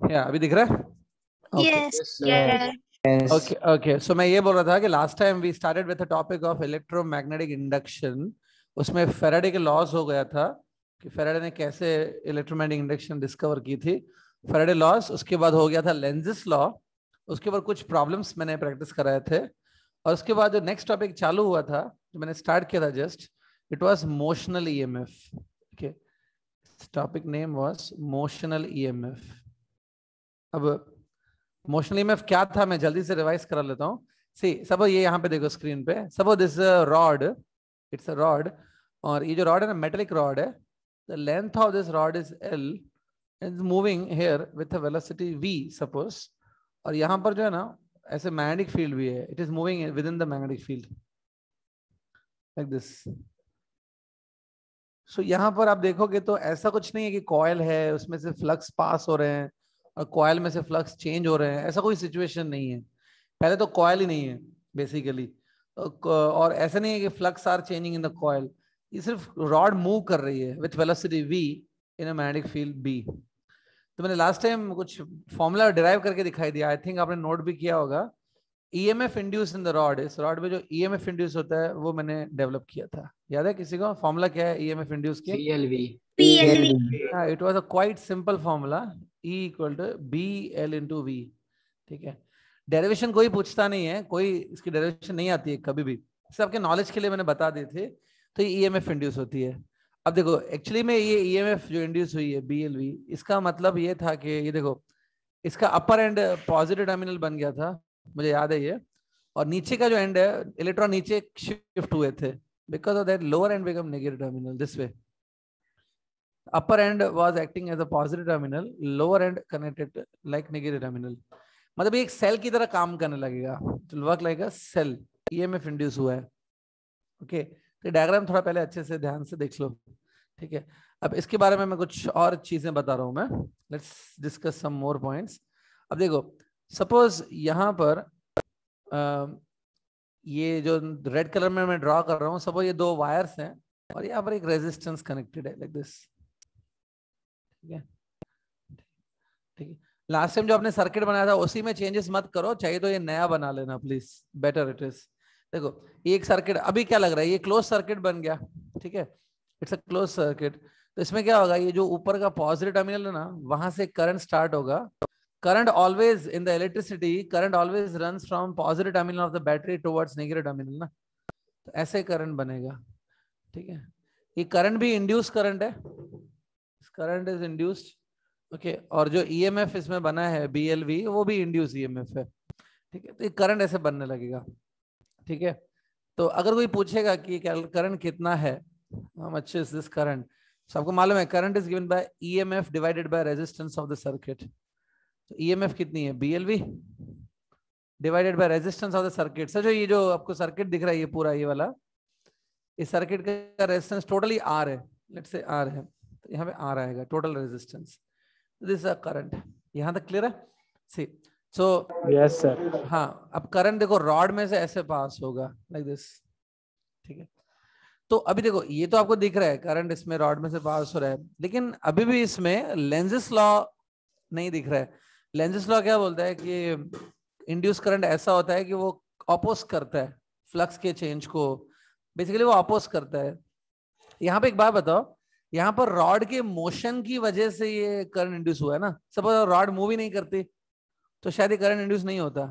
या अभी दिख रहा है? Yes. Yeah. Okay okay so मैं ये बोल रहा था कि last time we started with the topic of electromagnetic induction उसमें फेराडे के लॉस हो गया था कि फेराडे ने कैसे इलेक्ट्रोमैग्नेटिक इंडक्शन डिस्कवर की थी। फेराडे लॉस उसके बाद हो गया था लेंजिस लॉ उसके बाद कुछ प्रॉब्लम्स मैंने प्रैक्टिस कराए थे। और उसके बाद जो नेक्स्ट टॉपिक चालू हुआ था जो मैंने स्टार्ट किया था just it was motional EMF okay topic name was motional EMF अब मोशनल ईएमएफ क्या था, मैं जल्दी से रिवाइज करा लेता हूँ। सी सब ये यहाँ पे देखो स्क्रीन पे। Suppose this rod it's a rod और ये जो रॉड है ना मेटेलिक रॉड है। The length of this rod is L is moving here with a velocity v suppose और यहाँ पर जो है ना, ऐसे मैग्नेटिक फ़ील्ड भी है। It is moving within the magnetic field like this so यहाँ पर आप देखोगे तो ऐसा कुछ नहीं है कि कॉयल है, उसमें से फ्लक्स पास हो रहे हैं। और कॉयल में से फ्लक्स चेंज हो रहे हैं ऐसा कोई सिचुएशन नहीं है। पहले तो कॉयल ही नहीं है बेसिकली और ऐसा नहीं है कि flux are changing in the coil ये सिर्फ़ रॉड मूव कर रही है with velocity v in a magnetic field b तो मैंने लास्ट टाइम कुछ फॉर्मूला डिराइव करके दिखाई दिया। आई थिंक आपने नोट भी किया होगा। EMF induce in the rod इस रॉड में जो ईएमएफ इंड्यूस होता है वो मैंने डेवलप किया था। याद है किसी को? फॉर्मूला क्या है? ईएमएफ इंड्यूस की PLV. PLV. It was a quite simple formula E equal to B L into V ठीक है? डेरिवेशन कोई पूछता नहीं है, कोई इसकी डेरिवेशन नहीं आती है कभी भी। सिर्फ़ आपके नॉलेज के लिए मैंने बता दी थी तो ये ईएमएफ इंड्यूस होती है। अब देखो एक्चुअली में ये ईएमएफ जो इंड्यूस हुई है बीएलवी इसका मतलब ये था कि, ये देखो, इसका अपर एंड पॉजिटिव टर्मिनल बन गया था, मुझे याद है ये। और नीचे का जो एंड है इलेक्ट्रॉन नीचे शिफ्ट हुए थे। Because of that lower end become negative terminal this way upper end was acting as a positive terminal lower end connected like negative terminal. मतलब एक सेल की तरह काम करने लगेगा। Work like a cell EMF induce हुआ है। Okay तो डायग्राम थोड़ा पहले अच्छे से ध्यान से देख लो। ठीक है? अब इसके बारे में मैं कुछ और चीज़ें बता रहा हूँ मैं। Let's discuss some more points अब देखो सपोज़ यहाँ पर आ, ये जो रेड कलर में मैं ड्रॉ कर रहा हूँ सपोज़ ये दो वायर्स हैं और यहाँ पर एक रेजिस्टेंस कनेक्टेड है लाइक दिस ठीक है। ठीक है। लास्ट टाइम जो आपने सर्किट बनाया था, उसी में चेंजेस मत करो, चाहिए तो ये नया बना लेना प्लीज़ बेटर इट इज़ देखो, ये एक सर्किट अभी क्या लग रहा है? ये क्लोज सर्किट बन गया, ठीक है? इट्स अ क्लोज सर्किट तो इसमें क्या होगा? ये जो ऊपर का पॉजिटिव टर्मिनल है ना, वहाँ से करंट स्टार्ट होगा। Current always in the electricity current always run from positive terminal of the battery towards negative terminal ना। तो ऐसे करंट बनेगा, ठीक है? ये करंट भी इंड्यूस करंट है। करंट इज़ इंड्यूस्ड ओके और जो ईएमएफ e इसमें बना है बीएलवी वो भी इंड्यूस ईएमएफ e है, ठीक है? तो ये करंट ऐसे बनने लगेगा, ठीक है? तो अगर कोई पूछेगा कि करंट कितना है दिस करंट सबको मालूम है current is given by EMF divided by resistance of the circuit तो ईएमएफ कितनी है? BLV divided by resistance of the circuit sir, जो ये जो आपको सर्किट दिख रहा है, ये पूरा ये वाला, इस सर्किट का रेजिस्टेंस टोटली आर है लेट्स से आर है। तो यहाँ पे आर आएगा total resistance this a current यहाँ तक क्लियर है? सी सो यस सर हाँ अब करंट देखो रॉड में से ऐसे पास होगा लाइक दिस ठीक है? तो अभी देखो ये तो आपको दिख रहा है करंट इसमें रॉड में से पास हो रहा है लेकिन अभी भी इसमें लेंजेस लॉ नहीं दिख रहा है. लेंजेस लॉ क्या बोलता है कि इंड्यूस करंट ऐसा होता है कि वो अपोज करता है फ्लक्स के चेंज को. बेसिकली वो अपोज करता है. यहाँ पे एक बात बताओ यहाँ पर रॉड के मोशन की वजह से ये करंट इंड्यूस हुआ है ना। सपोज़ रॉड मूव ही नहीं करती तो शायद ये करंट इंड्यूस नहीं होता।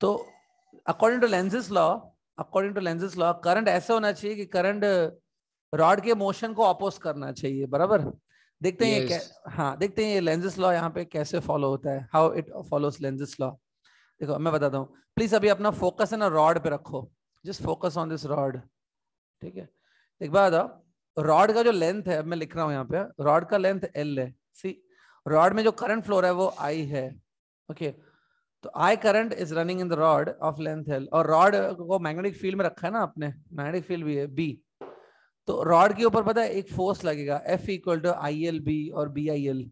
तो according to Lenz's law according to Lenz's law current ऐसा होना चाहिए कि करंट रॉड के मोशन को अपोज करना चाहिए बराबर? देखते हैं yes. ये हाँ देखते हैं ये लेंसेज लॉ यहाँ पे कैसे फॉलो होता है how it follows Lenz's law देखो मैं बताता हूँ। प्लीज़ अभी अपना फोकस है ना रॉड पे रखो। Just focus on this rod ठीक है? एक बात रॉड का जो लेंथ है मैं लिख रहा हूँ यहाँ पे रॉड का लेंथ एल है। सी रॉड में जो करंट फ्लो है वो आई है। ओके. तो I current is running in the rod of length L और रॉड को मैग्नेटिक फ़ील्ड में रखा है ना आपने मैग्नेटिक फ़ील्ड भी है बी तो रॉड के ऊपर पता है, एक फोर्स लगेगा F equal to I L B और बी आई एल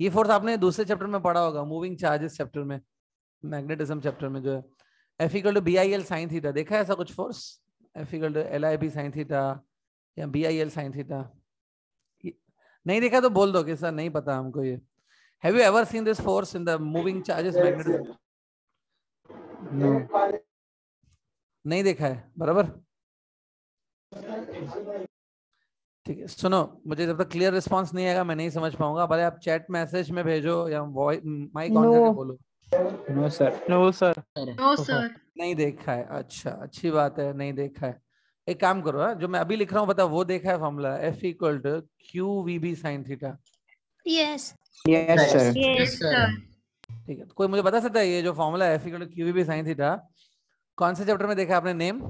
ये फोर्स आपने दूसरे चैप्टर में पढ़ा होगा मूविंग चार्जेस चैप्टर में मैग्नेटिज्म चैप्टर में जो है। F equal to B I L sine theta देखा है ऐसा कुछ force F equal to L I B sine theta या B I L sine theta नहीं देखा तो बोल दो कि सर नहीं पता हमको ये। Have you ever seen this force in the moving charges magnetism? No. नहीं देखा है बराबर? ठीक है सुनो मुझे जब तक क्लियर रिस्पांस नहीं आएगा मैं नहीं समझ पाऊँगा। भले आप चैट मैसेज में भेजो या वॉइस माइक ऑन करके बोलो। No, sir. No sir No, sir. नहीं देखा है। अच्छा अच्छी बात है नहीं देखा है। एक काम करो हाँ, जो मैं अभी लिख रहा हूँ बता वो देखा है formula F equal to Q V B sine theta sir. Yes, sir. ठीक है तो कोई मुझे बता सकता है ये जो formula F equal to Q V B sine theta कौन से चैप्टर में देखा आपने name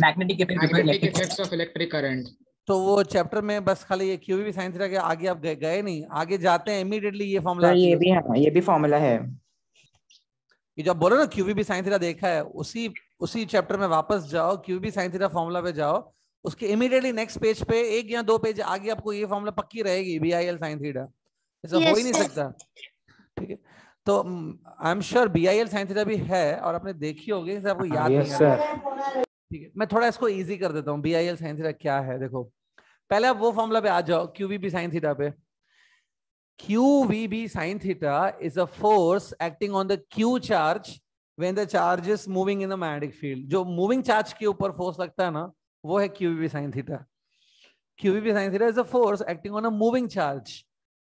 electric effects of electric current. तो वो चैप्टर में बस खाली ये Q V B sine theta के आगे आप गए, गए नहीं आगे जाते हैं इमीडिएटली ये फॉर्मूला ये भी है ये भी फॉर्मूला है। ये जो आप बोलो ना Q V B sine theta देखा है उसी उसी चैप्टर में वापस जाओ Q B sine theta formula पे जाओ उसके इमीडिएटली नेक्स्ट पेज पे एक या दो पेज आगे आपको ये फॉर्मूला पक्की रहेगी B I L sine theta ऐसा हो ही नहीं सकता। ठीक है? तो I am sure B I L sine theta भी है और आपने देखी होगी आपको याद Yes, नहीं है ठीक है मैं थोड़ा इसको ईजी कर देता हूँ B I L sine theta क्या है देखो। पहले आप वो फॉर्मूला पे आ जाओ Q V B sine theta पे। Q V B sine theta is a force acting on the Q charge when the charge is moving in the magnetic field जो मूविंग चार्ज के ऊपर फोर्स लगता है ना, वो है QVB sine theta QVB sine theta is a force acting on a moving charge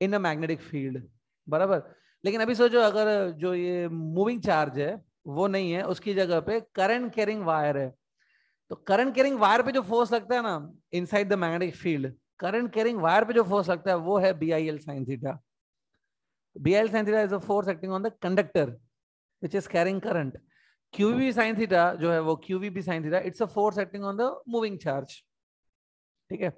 in a magnetic field बराबर? लेकिन अभी सोचो, अगर जो ये मूविंग चार्ज है, वो नहीं है, उसकी जगह पे करंट कैरिंग वायर है। तो करंट कैरिंग वायर पे जो फोर्स लगता है ना inside the magnetic field current carrying wire पे जो फोर्स लगता है, वो है B I L sine theta B I L sine theta is a force acting on the conductor which is carrying current. QV sin theta जो है वो QVB sin theta, it's a force acting on the moving charge. ठीक है?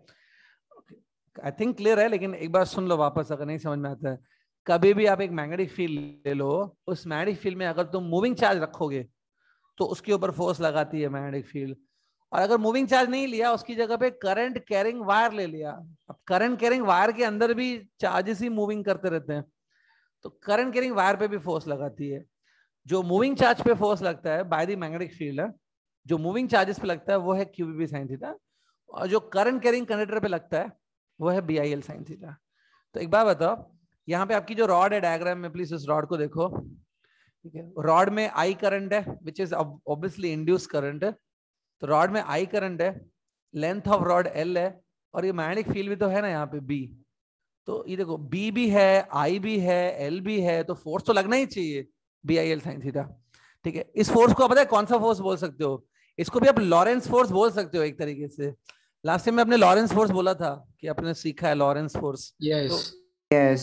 I think clear है लेकिन एक बार सुन लो वापस अगर नहीं समझ में आता है। कभी भी आप एक मैग्नेटिक फ़ील्ड ले लो उस मैग्नेटिक फ़ील्ड में अगर तुम मूविंग चार्ज रखोगे तो उसके ऊपर फोर्स लगाती है मैग्नेटिक फ़ील्ड और अगर मूविंग चार्ज नहीं लिया उसकी जगह पे करंट कैरिंग वायर ले लिया। अब करंट कैरिंग वायर के अंदर भी चार्जेस ही मूविंग करते रहते हैं। तो करंट कैरिंग वायर पे भी फोर्स लगाती है। जो मूविंग चार्ज पे फोर्स लगता है बाय द मैग्नेटिक फ़ील्ड जो मूविंग चार्जेस पे लगता है, वो है क्यूबीबी साइन थीटा और जो करंट कैरिंग कंडक्टर पे लगता है, वो है B I L sine theta तो एक बार बताओ, यहाँ पे आपकी जो रॉड है डायग्राम में प्लीज़ उस रॉड को देखो। ठीक है रॉड में आई करंट है which is obviously induce current तो रॉड में आई करंट है लेंथ ऑफ़ रॉड एल है, और ये मैग्नेटिक फ़ील्ड भी तो है ना यहाँ पे बी तो ये देखो बी भी है आई भी है एल भी है तो फोर्स तो लगना ही चाहिए। B I L sine theta ठीक है? इस फोर्स को आप पता है कौन सा फोर्स बोल सकते हो? इसको भी आप लॉरेंस फोर्स बोल सकते हो एक तरीके से। लास्ट टाइम में अपने लॉरेंस फोर्स बोला था कि आपने सीखा है लॉरेंस फोर्स yes. Yes.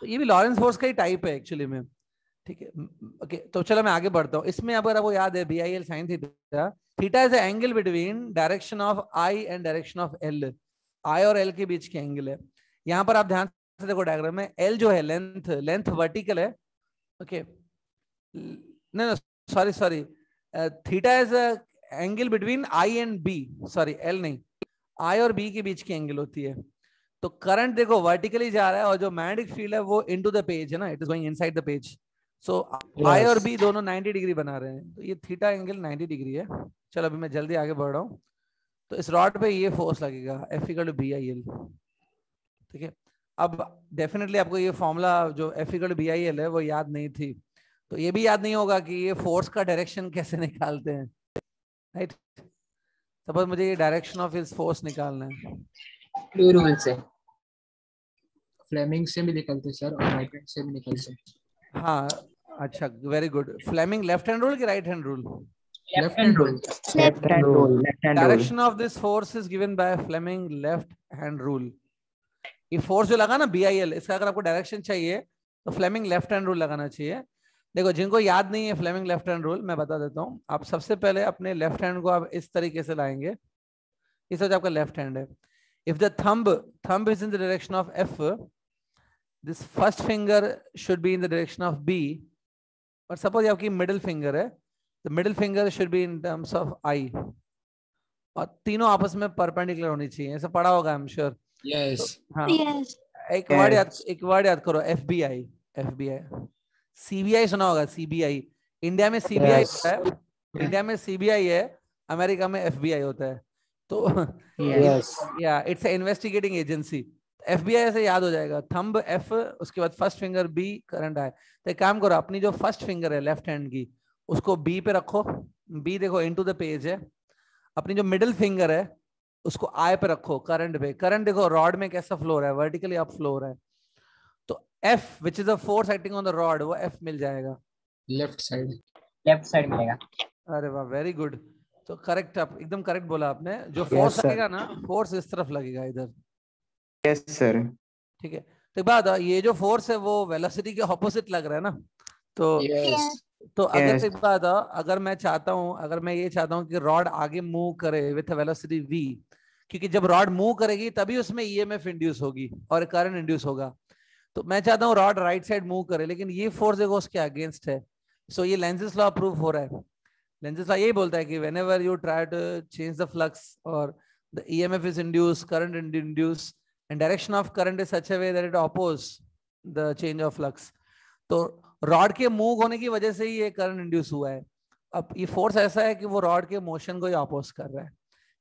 तो ये भी लॉरेंस फोर्स का ही टाइप है एक्चुअली में। ठीक है? ओके तो चलो मैं आगे बढ़ता हूँ। इसमें अगर आपको याद है B I L sine theta theta is angle between direction of I and direction of L I और एल के बीच के एंगल है। यहाँ पर आप ध्यान से देखो डायग्राम में। एल जो है लेंथ लेंथ वर्टिकल है। Okay no no sorry sorry. Uh, theta is a angle between i and b. Sorry l नहीं. I और b के बीच की एंगल होती है. तो करंट देखो वर्टिकली जा रहा है और जो मैग्नेटिक फ़ील्ड है वो इनटू द पेज है ना? It is going inside the page so I और b दोनों 90 डिग्री बना रहे हैं. तो ये थीटा एंगल 90 डिग्री है. चलो अभी मैं जल्दी आगे बढ़ रहा हूँ. तो इस रॉड पे ये फोर्स लगेगा. F equal B I L ठीक है? अब डेफिनेटली आपको ये फॉर्मूला जो F equal B I L है वो याद नहीं थी. तो ये भी याद नहीं होगा कि ये फोर्स का डायरेक्शन कैसे निकालते हैं। राइट सपोज़ मुझे ये डायरेक्शन ऑफ़ इस फोर्स निकालना है। फ्लू रूल से। फ्लेमिंग से भी निकलते सर और राइट हैंड से भी निकलते। हाँ अच्छा very good Fleming left hand rule की right hand rule left hand rule. Left hand rule. Direction of this force is given by Fleming left hand rule ये फोर्स जो लगा ना बी आई एल इसका अगर आपको डायरेक्शन चाहिए तो फ्लेमिंग लेफ़्ट हैंड रूल लगाना चाहिए। देखो जिनको याद नहीं है फ्लेमिंग लेफ़्ट हैंड रूल मैं बता देता हूँ। आप सबसे पहले अपने लेफ़्ट हैंड को आप इस तरीके से लाएँगे। इस वजह आपका लेफ़्ट हैंड है। If the thumb thumb is in the direction of F this first finger should be in the direction of B और सपोज़ आपकी मिडिल फिंगर है the middle finger should be in terms of I और तीनों आपस में perpendicular होनी चाहिए। ऐसा पढ़ा होगा आई एम श्योर यस हाँ। Yes. एक वर्ड याद एक वर्ड याद करो F B I F B I CBI सुना होगा सीबीआई इंडिया में सीबीआई Yes. होता है इंडिया में सीबीआई है अमेरिका में एफबीआई होता है. तो या it's investigating agency F B I ऐसे याद हो जाएगा. थंब एफ़ उसके बाद फ़र्स्ट फिंगर बी करंट आए तो एक काम करो अपनी जो फ़र्स्ट फिंगर है लेफ़्ट हैंड की उसको बी पे रखो. बी देखो इन टू द पेज है. अपनी जो मिडिल फिंगर है उसको आई पे रखो करंट पे. करंट देखो रॉड में कैसा फ्लोर है वर्टिकली अप फ्लोर है. तो F which is a force acting on the rod वो एफ़ मिल जाएगा। लेफ़्ट साइड लेफ़्ट साइड मिलेगा। अरे वाह वेरी गुड तो करेक्ट आप एकदम करेक्ट बोला आपने। जो Yes, फोर्स sir. लगेगा ना फोर्स इस तरफ़ लगेगा इधर। यस सर ठीक है। तो बात ये जो फोर्स है वो वेलोसिटी के ऑपोजिट लग रहा है ना? तो यस तो अगर Yes. एक बात अगर मैं चाहता हूँ अगर मैं ये चाहता हूँ कि रॉड आगे मूव करे विथ वेलोसिटी v क्योंकि जब रॉड मूव करेगी तभी उसमें ईएमएफ इंड्यूस होगी और करंट इंड्यूस होगा। तो मैं चाहता हूँ रॉड राइट साइड मूव करे, लेकिन ये फोर्स देखो उसके अगेंस्ट है। सो ये लेंसेज लॉ अप्रूव हो रहा है। लेंसेज लॉ यही बोलता है कि whenever you try to change the flux और the EMF is induce current induce and direction of current is such a way that it oppose the change of flux. तो rod के move होने की वजह से ही ये करंट इंड्यूस हुआ है। अब ये फोर्स ऐसा है कि वो रॉड के मोशन को ही अपोज कर रहा है।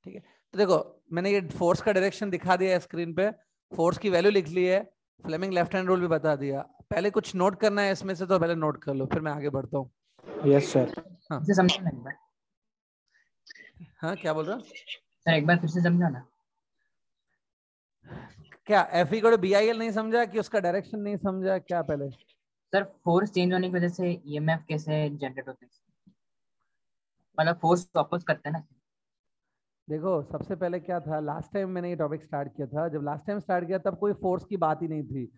ठीक है? तो देखो, मैंने ये फोर्स का डायरेक्शन दिखा दिया है स्क्रीन पे। फोर्स की वैल्यू लिख ली है। फ्लेमिंग लेफ़्ट हैंड रूल भी बता दिया। पहले कुछ नोट करना है इसमें से तो पहले नोट कर लो फिर मैं आगे बढ़ता हूँ। यस सर एक बार। हाँ क्या बोल रहा सर एक बार फिर से समझो ना क्या एफ़ ई को बी आई एल नहीं समझा कि उसका डायरेक्शन नहीं समझा? क्या पहले? सर फोर्स चेंज होने की वजह से ईएमएफ कैसे जनरेट होते हैं मतलब फोर्स अपोज करते हैं ना। देखो, सबसे पहले क्या था? लास्ट टाइम मैंने ये टॉपिक स्टार्ट किया था। जब लास्ट टाइम स्टार्ट किया, तब कोई फोर्स की बात ही नहीं थी।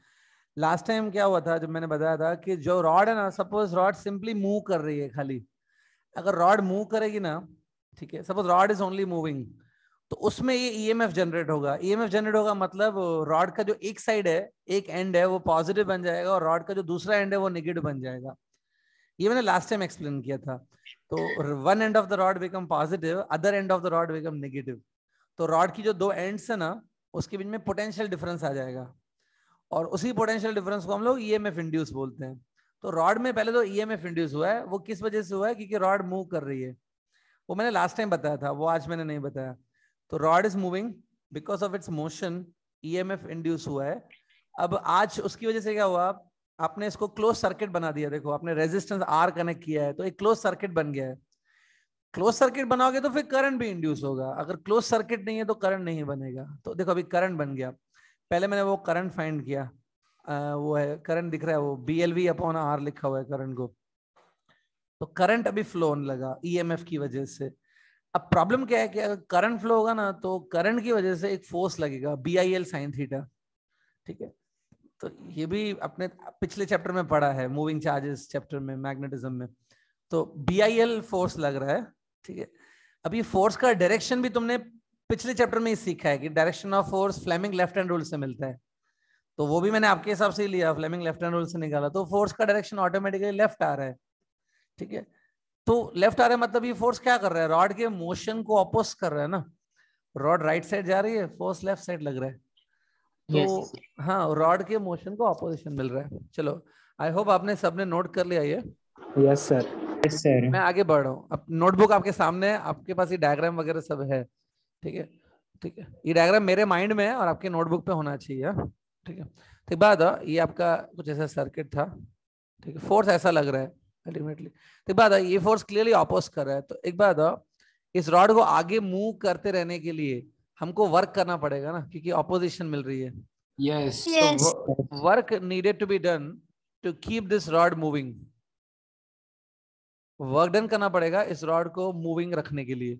लास्ट टाइम क्या हुआ था? जब मैंने बताया था कि जो रॉड है ना सपोज़ रॉड सिंपली मूव कर रही है खाली। अगर रॉड मूव करेगी ना, ठीक है suppose rod is only moving तो उसमें ये ईएमएफ जनरेट होगा। ईएमएफ जनरेट होगा मतलब रॉड का जो एक साइड है, एक एंड है, वो पॉजिटिव बन जाएगा और रॉड का जो दूसरा एंड है, वो नेगेटिव बन जाएगा। ये मैंने लास्ट टाइम एक्सप्लेन किया था। तो one end of the rod become positive other end of the rod become negative तो रॉड की जो दो एंड्स है ना, उसके बीच में पोटेंशियल डिफरेंस आ जाएगा। और उसी पोटेंशियल डिफरेंस को हम लोग ईएमएफ इंड्यूस बोलते हैं। तो रॉड में पहले तो ईएमएफ इंड्यूस हुआ है, वो किस वजह से हुआ है? क्योंकि रॉड मूव कर रही है। वो मैंने लास्ट टाइम बताया था, वो आज मैंने नहीं बताया। तो rod is moving because of its motion EMF induce हुआ है। अब आज उसकी वजह से क्या हुआ? आपने इसको क्लोज सर्किट बना दिया देखो आपने रेजिस्टेंस आर कनेक्ट किया है तो एक क्लोज सर्किट बन गया है। क्लोज सर्किट बनाओगे तो फिर करंट भी इंड्यूस होगा। अगर क्लोज सर्किट नहीं है तो करंट नहीं बनेगा। तो देखो अभी करंट बन गया। पहले मैंने वो करंट फाइंड किया। आ, वो है करंट दिख रहा है वो B L V upon R लिखा हुआ है करंट को। तो करंट अभी फ्लो होने लगा ईएमएफ की वजह से। अब प्रॉब्लम क्या है कि अगर करंट फ्लो होगा ना तो करंट की वजह से एक फोर्स लगेगा B I L sine theta ठीक है? तो ये भी अपने पिछले चैप्टर में पढ़ा है मूविंग चार्जेस चैप्टर में मैग्नेटिज्म में। तो बी आई एल फोर्स लग रहा है, ठीक है? अब ये फोर्स का डायरेक्शन भी तुमने पिछले चैप्टर में ही सीखा है कि direction of force Fleming left hand rule से मिलता है। तो वो भी मैंने आपके हिसाब से लिया फ्लेमिंग लेफ़्ट हैंड रूल से निकाला। तो फोर्स का डायरेक्शन ऑटोमेटिकली लेफ़्ट आ रहा है, ठीक है? तो लेफ़्ट आ रहा है मतलब ये फोर्स क्या कर रहा है? रॉड के मोशन को अपोज कर रहा है ना? रॉड राइट साइड जा रही है फोर्स लेफ़्ट साइड लग रहा है। तो हाँ रॉड के मोशन को अपोजिशन मिल रहा है। चलो आई होप आपने सबने नोट कर लिया ये। यस सर यस सर मैं आगे बढ़ रहा हूँ। अब नोटबुक आपके सामने है आपके पास ये डायग्राम वगैरह सब है। ठीक है? ठीक है? ये डायग्राम मेरे माइंड में है और आपके नोटबुक पे होना चाहिए हाँ? ठीक है? तो बात ये आपका कुछ ऐसा सर्किट था। ठीक है? फोर्स ऐसा लग रहा है अल्टीमेटली तो बात ये फोर्स क्लियरली अपोज कर रहा है। तो एक बात इस रॉड को आगे मूव करते रहने के लिए हमको वर्क करना पड़ेगा ना क्योंकि ऑपोजिशन मिल रही है। Yes Yes. Work needed to be done to keep this rod moving work done करना पड़ेगा इस रॉड को मूविंग रखने के लिए।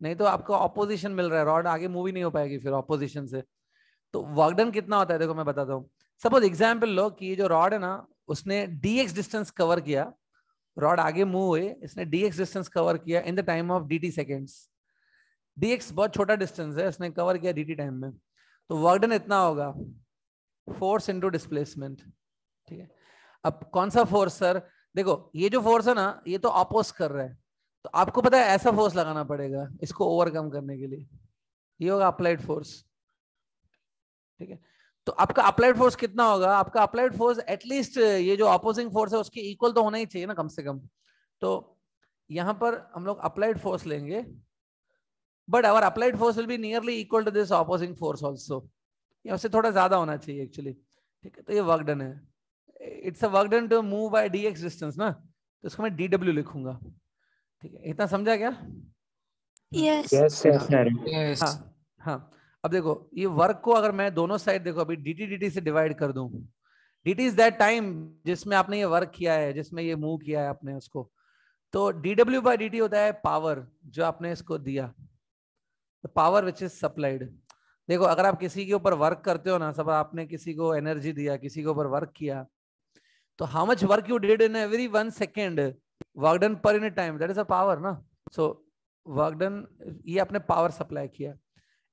नहीं तो आपको ऑपोजिशन मिल रहा है रॉड आगे मूव ही नहीं हो पाएगी फिर ऑपोजिशन से। तो वर्क डन कितना होता है देखो मैं बताता हूँ। सपोज़ एग्ज़ाम्पल लो कि ये जो रॉड है ना उसने डीएक्स डिस्टेंस कवर किया। रॉड आगे मूव हुए इसने डीएक्स डिस्टेंस कवर किया in the time of D T seconds DX बहुत छोटा डिस्टेंस है उसने कवर किया डी टाइम में। तो वर्क डन इतना होगा। फोर्स इंटू डिस्प्लेसमेंट ठीक है? अब कौन सा फोर्स सर देखो, ये जो फोर्स है ना, ये तो अपोज कर रहा है। तो आपको पता है ऐसा फोर्स लगाना पड़ेगा इसको ओवरकम करने के लिए। ये होगा अप्लाइड फोर्स ठीक है? तो आपका अप्लाइड फोर्स कितना होगा? आपका अप्लाइड फोर्स एटलीस्ट ये जो अपोजिंग फोर्स है, उसके इक्वल तो होना ही चाहिए ना, कम से कम। तो यहाँ पर हम लोग अप्लाइड फोर्स लेंगे। But our applied force will be nearly equal to this opposing force also. या उससे थोड़ा ज़्यादा होना चाहिए एक्चुअली ठीक है तो ये वर्क डन है। It's a work done to move by D X distance ना? तो इसको मैं डी डब्ल्यू लिखूँगा। ठीक है इतना समझा क्या? Yes. Yes, sir. sir. Yes. हाँ हाँ। अब देखो ये वर्क को अगर मैं दोनों साइड देखो अभी डी टी डी टी से डिवाइड कर दूँ। D T is that time जिसमें आपने ये वर्क किया है जिसमें ये मूव किया है आपने उसको। तो D W by D T होता है पावर जो आपने इसको दिया। पावर विच इज़ सप्लाइड देखो अगर आप किसी के ऊपर वर्क करते हो ना सब आपने किसी को एनर्जी दिया किसी के ऊपर वर्क किया तो how much work you did in every one second work done per in time that is a power ना सो वर्क डन ये आपने पावर सप्लाई किया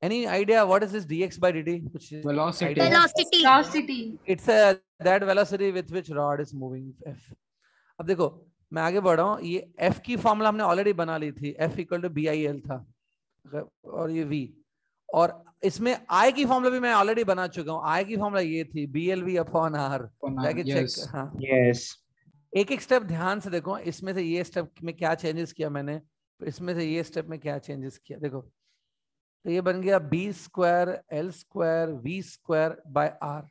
any idea what is this dx by dt कुछ Velocity. idea? Velocity. Velocity. it's a that velocity with which rod is moving f अब देखो मैं आगे बढ़ रहा हूँ ये f की फॉर्मूला हमने ऑलरेडी बना ली थी f equal to B I L था और ये वी और इसमें i की फॉर्मूला भी मैं ऑलरेडी बना चुका हूँ। I की फॉर्मूला ये थी B L V upon R जाके चेक. हाँ। Yes. एक एक स्टेप ध्यान से देखो इसमें से ये स्टेप में क्या चेंजेस किया मैंने इसमें से ये स्टेप में क्या चेंजेस किया देखो। तो ये बन गया B square L square V square by R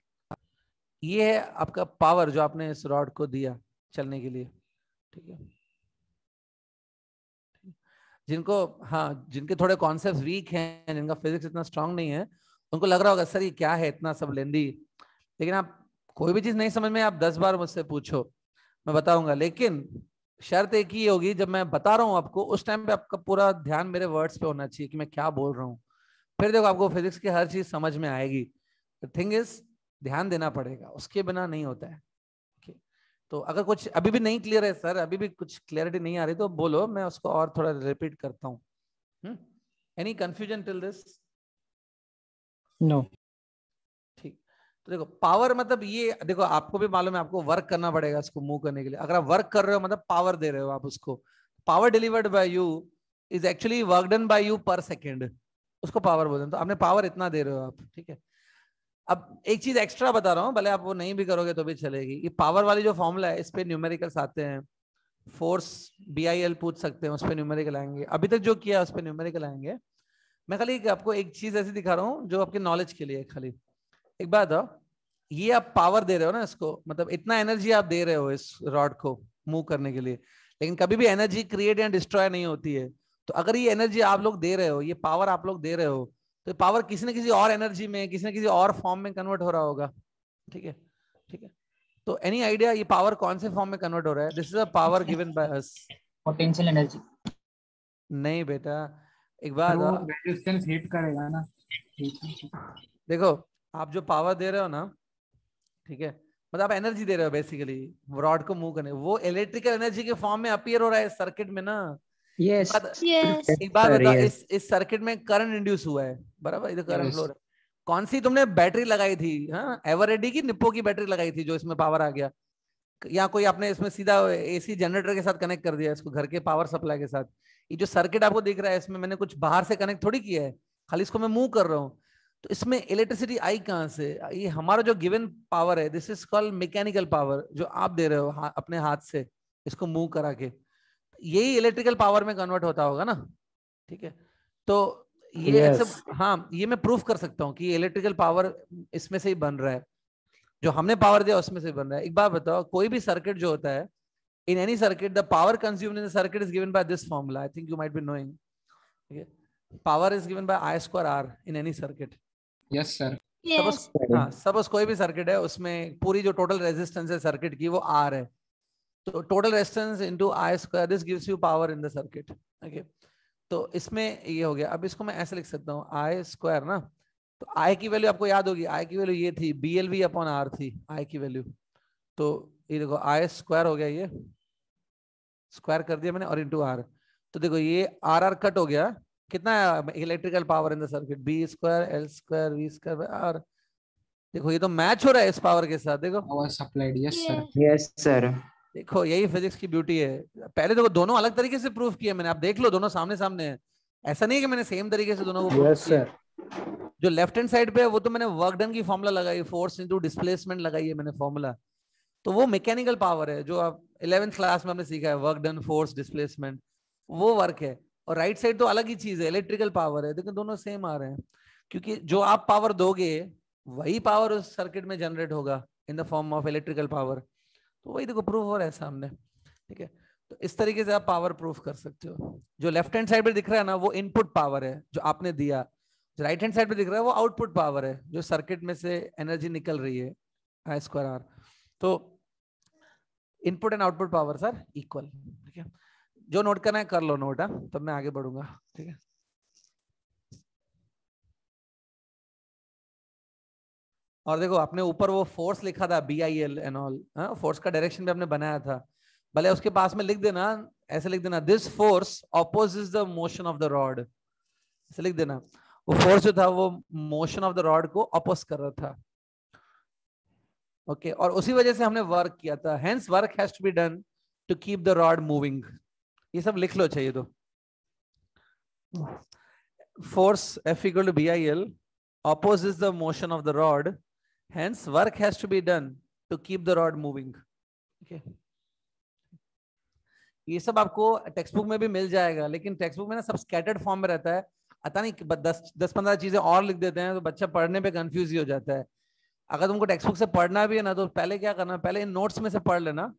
ये है आपका पावर जो आपने इस रॉड को दिया चलने के लिए ठीक है। जिनको हाँ जिनके थोड़े कॉन्सेप्ट वीक हैं, जिनका फिजिक्स इतना स्ट्रांग नहीं है, उनको लग रहा होगा, सर, ये क्या है इतना सब लेंदी? लेकिन आप, कोई भी चीज़ नहीं समझ में, आप दस बार मुझसे पूछो, मैं बताऊँगा। लेकिन शर्त एक ही होगी, जब मैं बता रहा हूँ आपको, उस टाइम पे आपका पूरा ध्यान मेरे वर्ड्स पे होना चाहिए कि मैं क्या बोल रहा हूँ। फिर देखो, आपको फिजिक्स की हर चीज़ समझ में आएगी। थिंग इज़ ध्यान देना पड़ेगा, उसके बिना नहीं होता है. तो अगर कुछ अभी भी नहीं क्लियर है सर अभी भी कुछ क्लियरिटी नहीं आ रही तो बोलो मैं उसको और थोड़ा रिपीट करता हूँ। Any confusion till this No. ठीक। तो देखो पावर मतलब ये देखो आपको भी मालूम है आपको वर्क करना पड़ेगा इसको मूव करने के लिए। अगर आप वर्क कर रहे हो मतलब पावर दे रहे हो आप उसको। Power delivered by you is actually work done by you per second उसको पावर बोलते हैं। तो आपने पावर इतना दे रहे हो आप ठीक है? अब एक चीज़ एक्स्ट्रा बता रहा हूँ, भले आप वो नहीं भी करोगे तो भी चलेगी। ये पावर वाली जो फॉर्मूला है, इस पर न्यूमेरिकल्स आते हैं। फोर्स बी आई एल पूछ सकते हैं, उस पर न्यूमेरिकल आएँगे। अभी तक जो किया, उस पर न्यूमेरिकल आएँगे। मैं खाली आपको एक चीज़ ऐसी दिखा रहा हूँ, जो आपके नॉलेज के लिए खाली। एक बात बताओ ये आप पावर दे रहे हो ना इसको मतलब इतना एनर्जी आप दे रहे हो इस रॉड को मूव करने के लिए, लेकिन कभी भी एनर्जी क्रिएट या डिस्ट्रॉय नहीं होती है। तो अगर ये एनर्जी आप लोग दे रहे हो, ये पावर आप लोग दे रहे हो तो पावर किसी न किसी और एनर्जी में किसी न किसी और फॉर्म में कन्वर्ट हो रहा होगा। ठीक है? ठीक है? तो एनी आइडिया ये पावर कौन से फॉर्म में कन्वर्ट हो रहा है? This is a power given by us potential energy नहीं बेटा। एक वो बताओ, resistance hit करेगा ना। देखो आप जो पावर दे रहे हो ना ठीक है? मतलब आप एनर्जी दे रहे हो बेसिकली रॉड को मूव करने वो इलेक्ट्रिकल एनर्जी के फॉर्म में अपीयर हो रहा है सर्किट में ना। Yes. एक बात इस इस सर्किट में करंट इंड्यूस हुआ है बराबर? इधर करंट. फ्लो कौन सी तुमने बैटरी लगाई थी? हाँ एवरेडी की निप्पो की बैटरी लगाई थी जो इसमें पावर आ गया? या कोई आपने इसमें सीधा एसी जनरेटर के साथ कनेक्ट कर दिया इसको घर के पावर सप्लाई के साथ? ये जो सर्किट आपको दिख रहा है इसमें मैंने कुछ बाहर से कनेक्ट थोड़ी किया है खाली इसको मैं मूव कर रहा हूँ। तो इसमें इलेक्ट्रिसिटी आई कहाँ से? ये हमारा जो गिवन पावर है this is called mechanical power जो आप दे रहे हो हा, अपने हाथ से इसको मूव करा के। यही इलेक्ट्रिकल पावर में कन्वर्ट होता होगा ना? ठीक है? तो ये yes. सब हाँ ये मैं प्रूफ कर सकता हूँ कि इलेक्ट्रिकल पावर इसमें से ही बन रहा है। जो हमने पावर दिया उसमें से बन रहा है। एक बात बताओ कोई भी सर्किट जो होता है in any circuit the power consume in circuit is given by this formula I think you might be knowing power is given by I square R in any circuit yes sir suppose हाँ suppose कोई भी circuit है उसमें पूरी जो total resistance है circuit की वो आर है। तो total resistance into I square this gives you power in the circuit okay तो इसमें ये हो गया। अब इसको मैं ऐसे लिख सकता हूँ। आई स्क्वायर ना? तो आई की वैल्यू आपको याद होगी। आई की वैल्यू ये थी। B L V upon R थी। आई की वैल्यू तो ये देखो आई स्क्वायर हो गया ये। स्क्वायर कर दिया मैंने और इंटू आर तो देखो ये आर आर कट हो गया। कितना electrical power in the circuit B square L square V square R देखो ये तो मैच हो रहा है इस पावर के साथ। देखो। Supplied yes sir. Yes. Yes, sir. देखो यही फिजिक्स की ब्यूटी है। पहले देखो दोनों अलग तरीके से प्रूफ किए मैंने। आप देख लो दोनों सामने सामने है। ऐसा नहीं है कि मैंने सेम तरीके से दोनों को Yes, जो लेफ़्ट हैंड साइड पे है वो तो मैंने वर्क डन की फॉर्मूला लगाई फोर्स इनटू डिस्प्लेसमेंट लगाई है मैंने फॉर्मूला तो वो मैकेनिकल पावर है जो आप इलेवेंथ क्लास में हमने सीखा है वर्क डन फोर्स डिस्प्लेसमेंट वो वर्क है। और राइट साइड तो अलग ही चीज़ है इलेक्ट्रिकल पावर है। देखो दोनों सेम आ रहे हैं। क्योंकि जो आप पावर दोगे वही पावर उस सर्किट में जनरेट होगा in the form of electrical power तो वही देखो प्रूफ हो रहा है सामने, ठीक है? तो इस तरीके से आप पावर प्रूफ कर सकते हो। जो लेफ़्ट हैंड साइड पे दिख रहा है ना, वो इनपुट पावर है, जो आपने दिया। जो राइट हैंड साइड पे दिख रहा है, वो आउटपुट पावर है, जो सर्किट में से एनर्जी निकल रही है आई स्क्वायर आर तो input and output power sir equal ठीक है? जो नोट करना है, कर लो नोट है, तब मैं आगे बढ़ूँगा, ठीक है? और देखो आपने ऊपर वो फोर्स लिखा था B I L and all force का डायरेक्शन भी आपने बनाया था। भले उसके पास में लिख देना ऐसे लिख देना this force opposite the motion of the rod ऐसे लिख देना वो फोर्स जो था वो मोशन ऑफ़ द रॉड को अपोज कर रहा था। ओके okay, और उसी वजह से हमने वर्क किया था। Hence work has to be done to keep the rod moving ये सब लिख लो चाहिए तो। Force F equal to BIL opposes the motion of the rod. Hence, work has to be done to keep the rod moving. Okay. ये सब आपको text book में भी मिल जाएगा लेकिन टेक्स्ट बुक में ना सब स्कैटर्ड फॉर्म में रहता है। आता नहीं दस दस पंद्रह चीज़ें और लिख देते हैं तो बच्चा पढ़ने पे कंफ्यूज ही हो जाता है। अगर तुमको टेक्स्ट बुक से पढ़ना भी है ना तो पहले क्या करना पहले इन नोट्स में से पढ़ लेना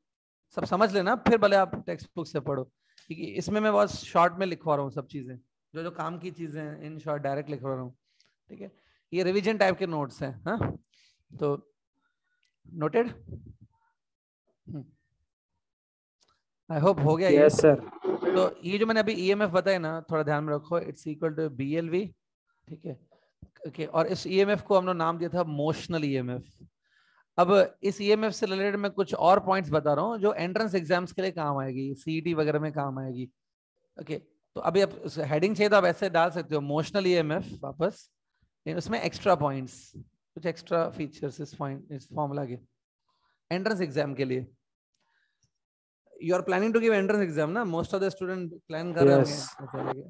सब समझ लेना फिर भले आप टेक्स्ट बुक से पढ़ो। क्योंकि इसमें मैं बहुत शॉर्ट में लिखवा रहा हूँ सब चीज़ें जो जो काम की चीज़ें हैं इन शॉर्ट डायरेक्ट लिखवा रहा हूँ। ठीक है? ये रिविजन टाइप के नोट्स हैं हाँ? तो नोटेड आई होप हो गया यस सर तो ये जो मैंने अभी ईएमएफ बताया ना थोड़ा ध्यान में रखो इट्स इक्वल टू बीएलवी ठीक है? ओके और इस ईएमएफ को हमने नाम दिया था मोशनल ईएमएफ अब इस ईएमएफ से रिलेटेड मैं कुछ और पॉइंट्स बता रहा हूँ जो एंट्रेंस एग्ज़ाम्स के लिए काम आएगी सीईटी वगैरह में काम आएगी। ओके तो अभी आप हेडिंग चाहिए तो आप ऐसे डाल सकते हो मोशनल ईएमएफ वापस उसमें एक्स्ट्रा पॉइंट्स कुछ एक्स्ट्रा फीचर्स इस पॉइंट इस फॉर्मूला के। एंट्रेंस एग्ज़ाम के लिए। You are planning to give entrance exam ना? Most of the student plan कर रहे होंगे।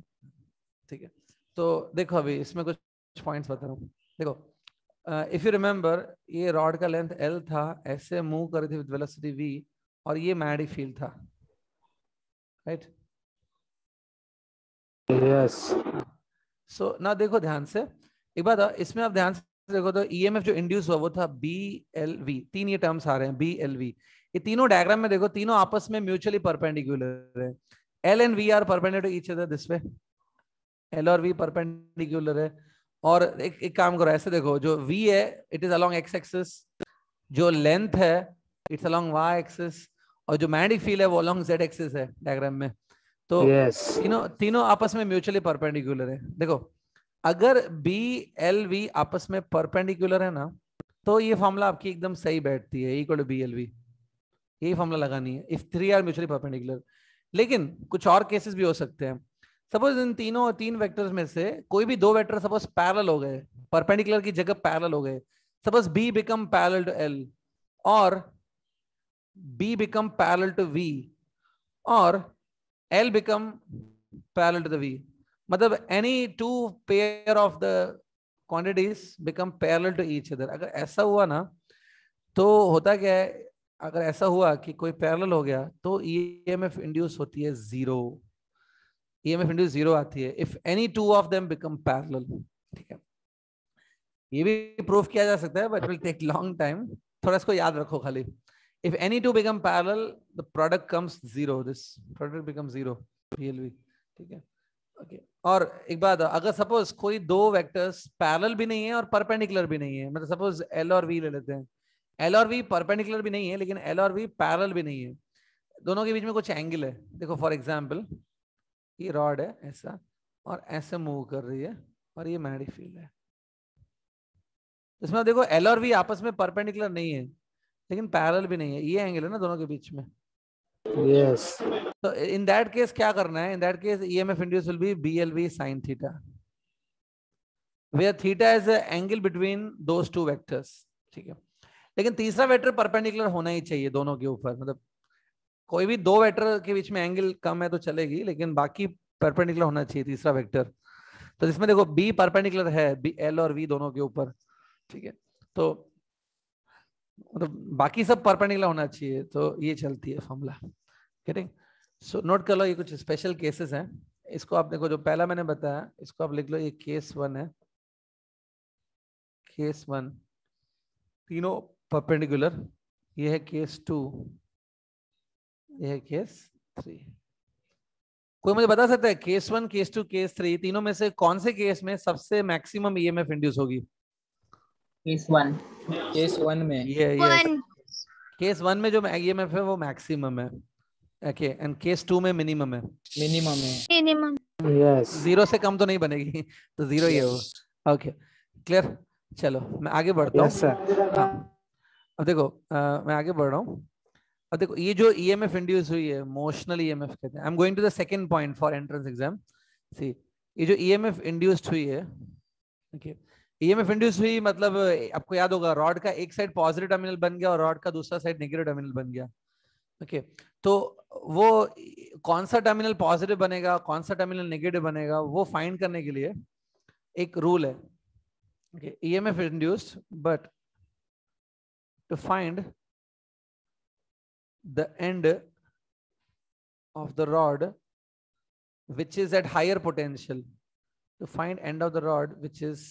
ठीक है। तो देखो अभी इसमें कुछ पॉइंट्स बता रहा हूँ। देखो इफ़ यू रिमेम्बर ये रॉड का लेंथ एल था। ऐसे मूव कर रही थी विद वेलोसिटी वी और ये मैडी फ़ील्ड था। राइट यस सो ना देखो ध्यान से। एक बात इसमें आप ध्यान से देखो तो ईएमएफ जो इंड्यूस हुआ वो था बी एल वी तीन ये टर्म्स आ रहे हैं बी एल वी ये तीनों डायग्राम में देखो तीनों आपस में म्यूचुअली परपेंडिकुलर है। L and V are perpendicular each other this way L और वी परपेंडिकुलर है। और एक एक काम करो ऐसे देखो जो वी है it is along X axis जो लेंथ है इट्स अलोंग वाई एक्सिस और जो मैग्नेटिक फ़ील्ड है वो अलोंग जेड एक्सिस है डायग्राम में। तो yes. तीनों तीनों आपस में म्यूचुअली परपेंडिकुलर है। देखो अगर बी एल वी आपस में परपेंडिकुलर है ना तो ये फॉर्मूला आपकी एकदम सही बैठती है equal to B L V यही फॉर्मूला लगानी है। If three are mutually perpendicular लेकिन कुछ और केसेस भी हो सकते हैं। सपोज़ इन तीनों तीन वेक्टर्स में से कोई भी दो वेक्टर सपोज़ पैरेलल हो गए परपेंडिकुलर की जगह पैरेलल हो गए। Suppose B become parallel to L और B become parallel to V और L become parallel to the V. मतलब any two pair of the quantities become parallel to each other अगर ऐसा हुआ ना तो होता क्या है, अगर ऐसा हुआ कि कोई पैरल हो गया तो ईएमएफ इंड्यूस होती है ज़ीरो ईएमएफ इंड्यूस ज़ीरो आती है if any two of them become parallel ठीक है? ये भी प्रूफ किया जा सकता है but will take long time थोड़ा इसको याद रखो खाली। If any two become parallel the product comes zero this product become zero ठीक है? ओके और एक बात, अगर सपोज़ कोई दो वेक्टर्स पैरेलल भी नहीं है और परपेंडिकुलर भी नहीं है मतलब सपोज़ एल और वी ले लेते हैं। एल और वी परपेंडिकुलर भी नहीं है, लेकिन एल और वी पैरेलल भी नहीं है। दोनों के बीच में कुछ एंगल है। देखो फॉर एग्जांपल ये रॉड है ऐसा, और ऐसे मूव कर रही है, और ये मैडी फ़ील्ड है। इसमें देखो एल और वी आपस में परपेंडिकुलर नहीं है, लेकिन पैरेलल भी नहीं है। ये एंगल है ना दोनों के बीच में। यस तो इन दैट केस क्या करना है? In that case EMF induce will be BLV sin theta where theta is the angle between those two vectors ठीक है? लेकिन तीसरा वेक्टर परपेंडिकुलर होना ही चाहिए दोनों के ऊपर। मतलब कोई भी दो वेक्टर के बीच में एंगल कम है तो चलेगी, लेकिन बाकी परपेंडिकुलर होना चाहिए तीसरा वेक्टर तो इसमें देखो बी परपेंडिकुलर है बी एल और वी दोनों के ऊपर। ठीक है? तो मतलब बाकी सब परपेंडिकुलर होना चाहिए तो ये चलती है फॉर्मूला गेटिंग सो नोट कर लो, ये कुछ स्पेशल केसेस हैं। इसको आप देखो, जो पहला मैंने बताया, इसको आप लिख लो, ये केस वन है। केस वन तीनों परपेंडिकुलर ये है केस टू ये है केस थ्री कोई मुझे बता सकता है case one case two case three तीनों में से कौन से केस में सबसे मैक्सिमम ईएमएफ इंड्यूस होगी? Case one. केस वन में। ये ये। केस वन में जो ईएमएफ है वो मैक्सिमम है। ओके एंड केस टू में मिनिमम है। मिनिमम है। मिनिमम। Yes. ज़ीरो से कम तो नहीं बनेगी तो ज़ीरो ही है वो। ओके क्लियर चलो मैं आगे बढ़ता हूँ। Yes, हाँ। अब देखो अ, मैं आगे बढ़ रहा हूँ। अब देखो ये जो ईएमएफ इंड्यूस हुई है मोशनल ईएमएफ कहते हैं। I am going to the second point for entrance exam see ये जो ईएमएफ इंड्यूस्ड हुई है ओके ईएमएफ इंड्यूस हुई मतलब आपको याद होगा रॉड का एक साइड पॉजिटिव टर्मिनल बन गया और रॉड का दूसरा साइड नेगेटिव टर्मिनल बन गया। ओके तो वो कौन सा टर्मिनल पॉजिटिव बनेगा, कौन सा टर्मिनल नेगेटिव बनेगा, वो फाइंड करने के लिए एक रूल है। Okay emf induced but to find the end of the rod which is at higher potential, to find end of the rod which is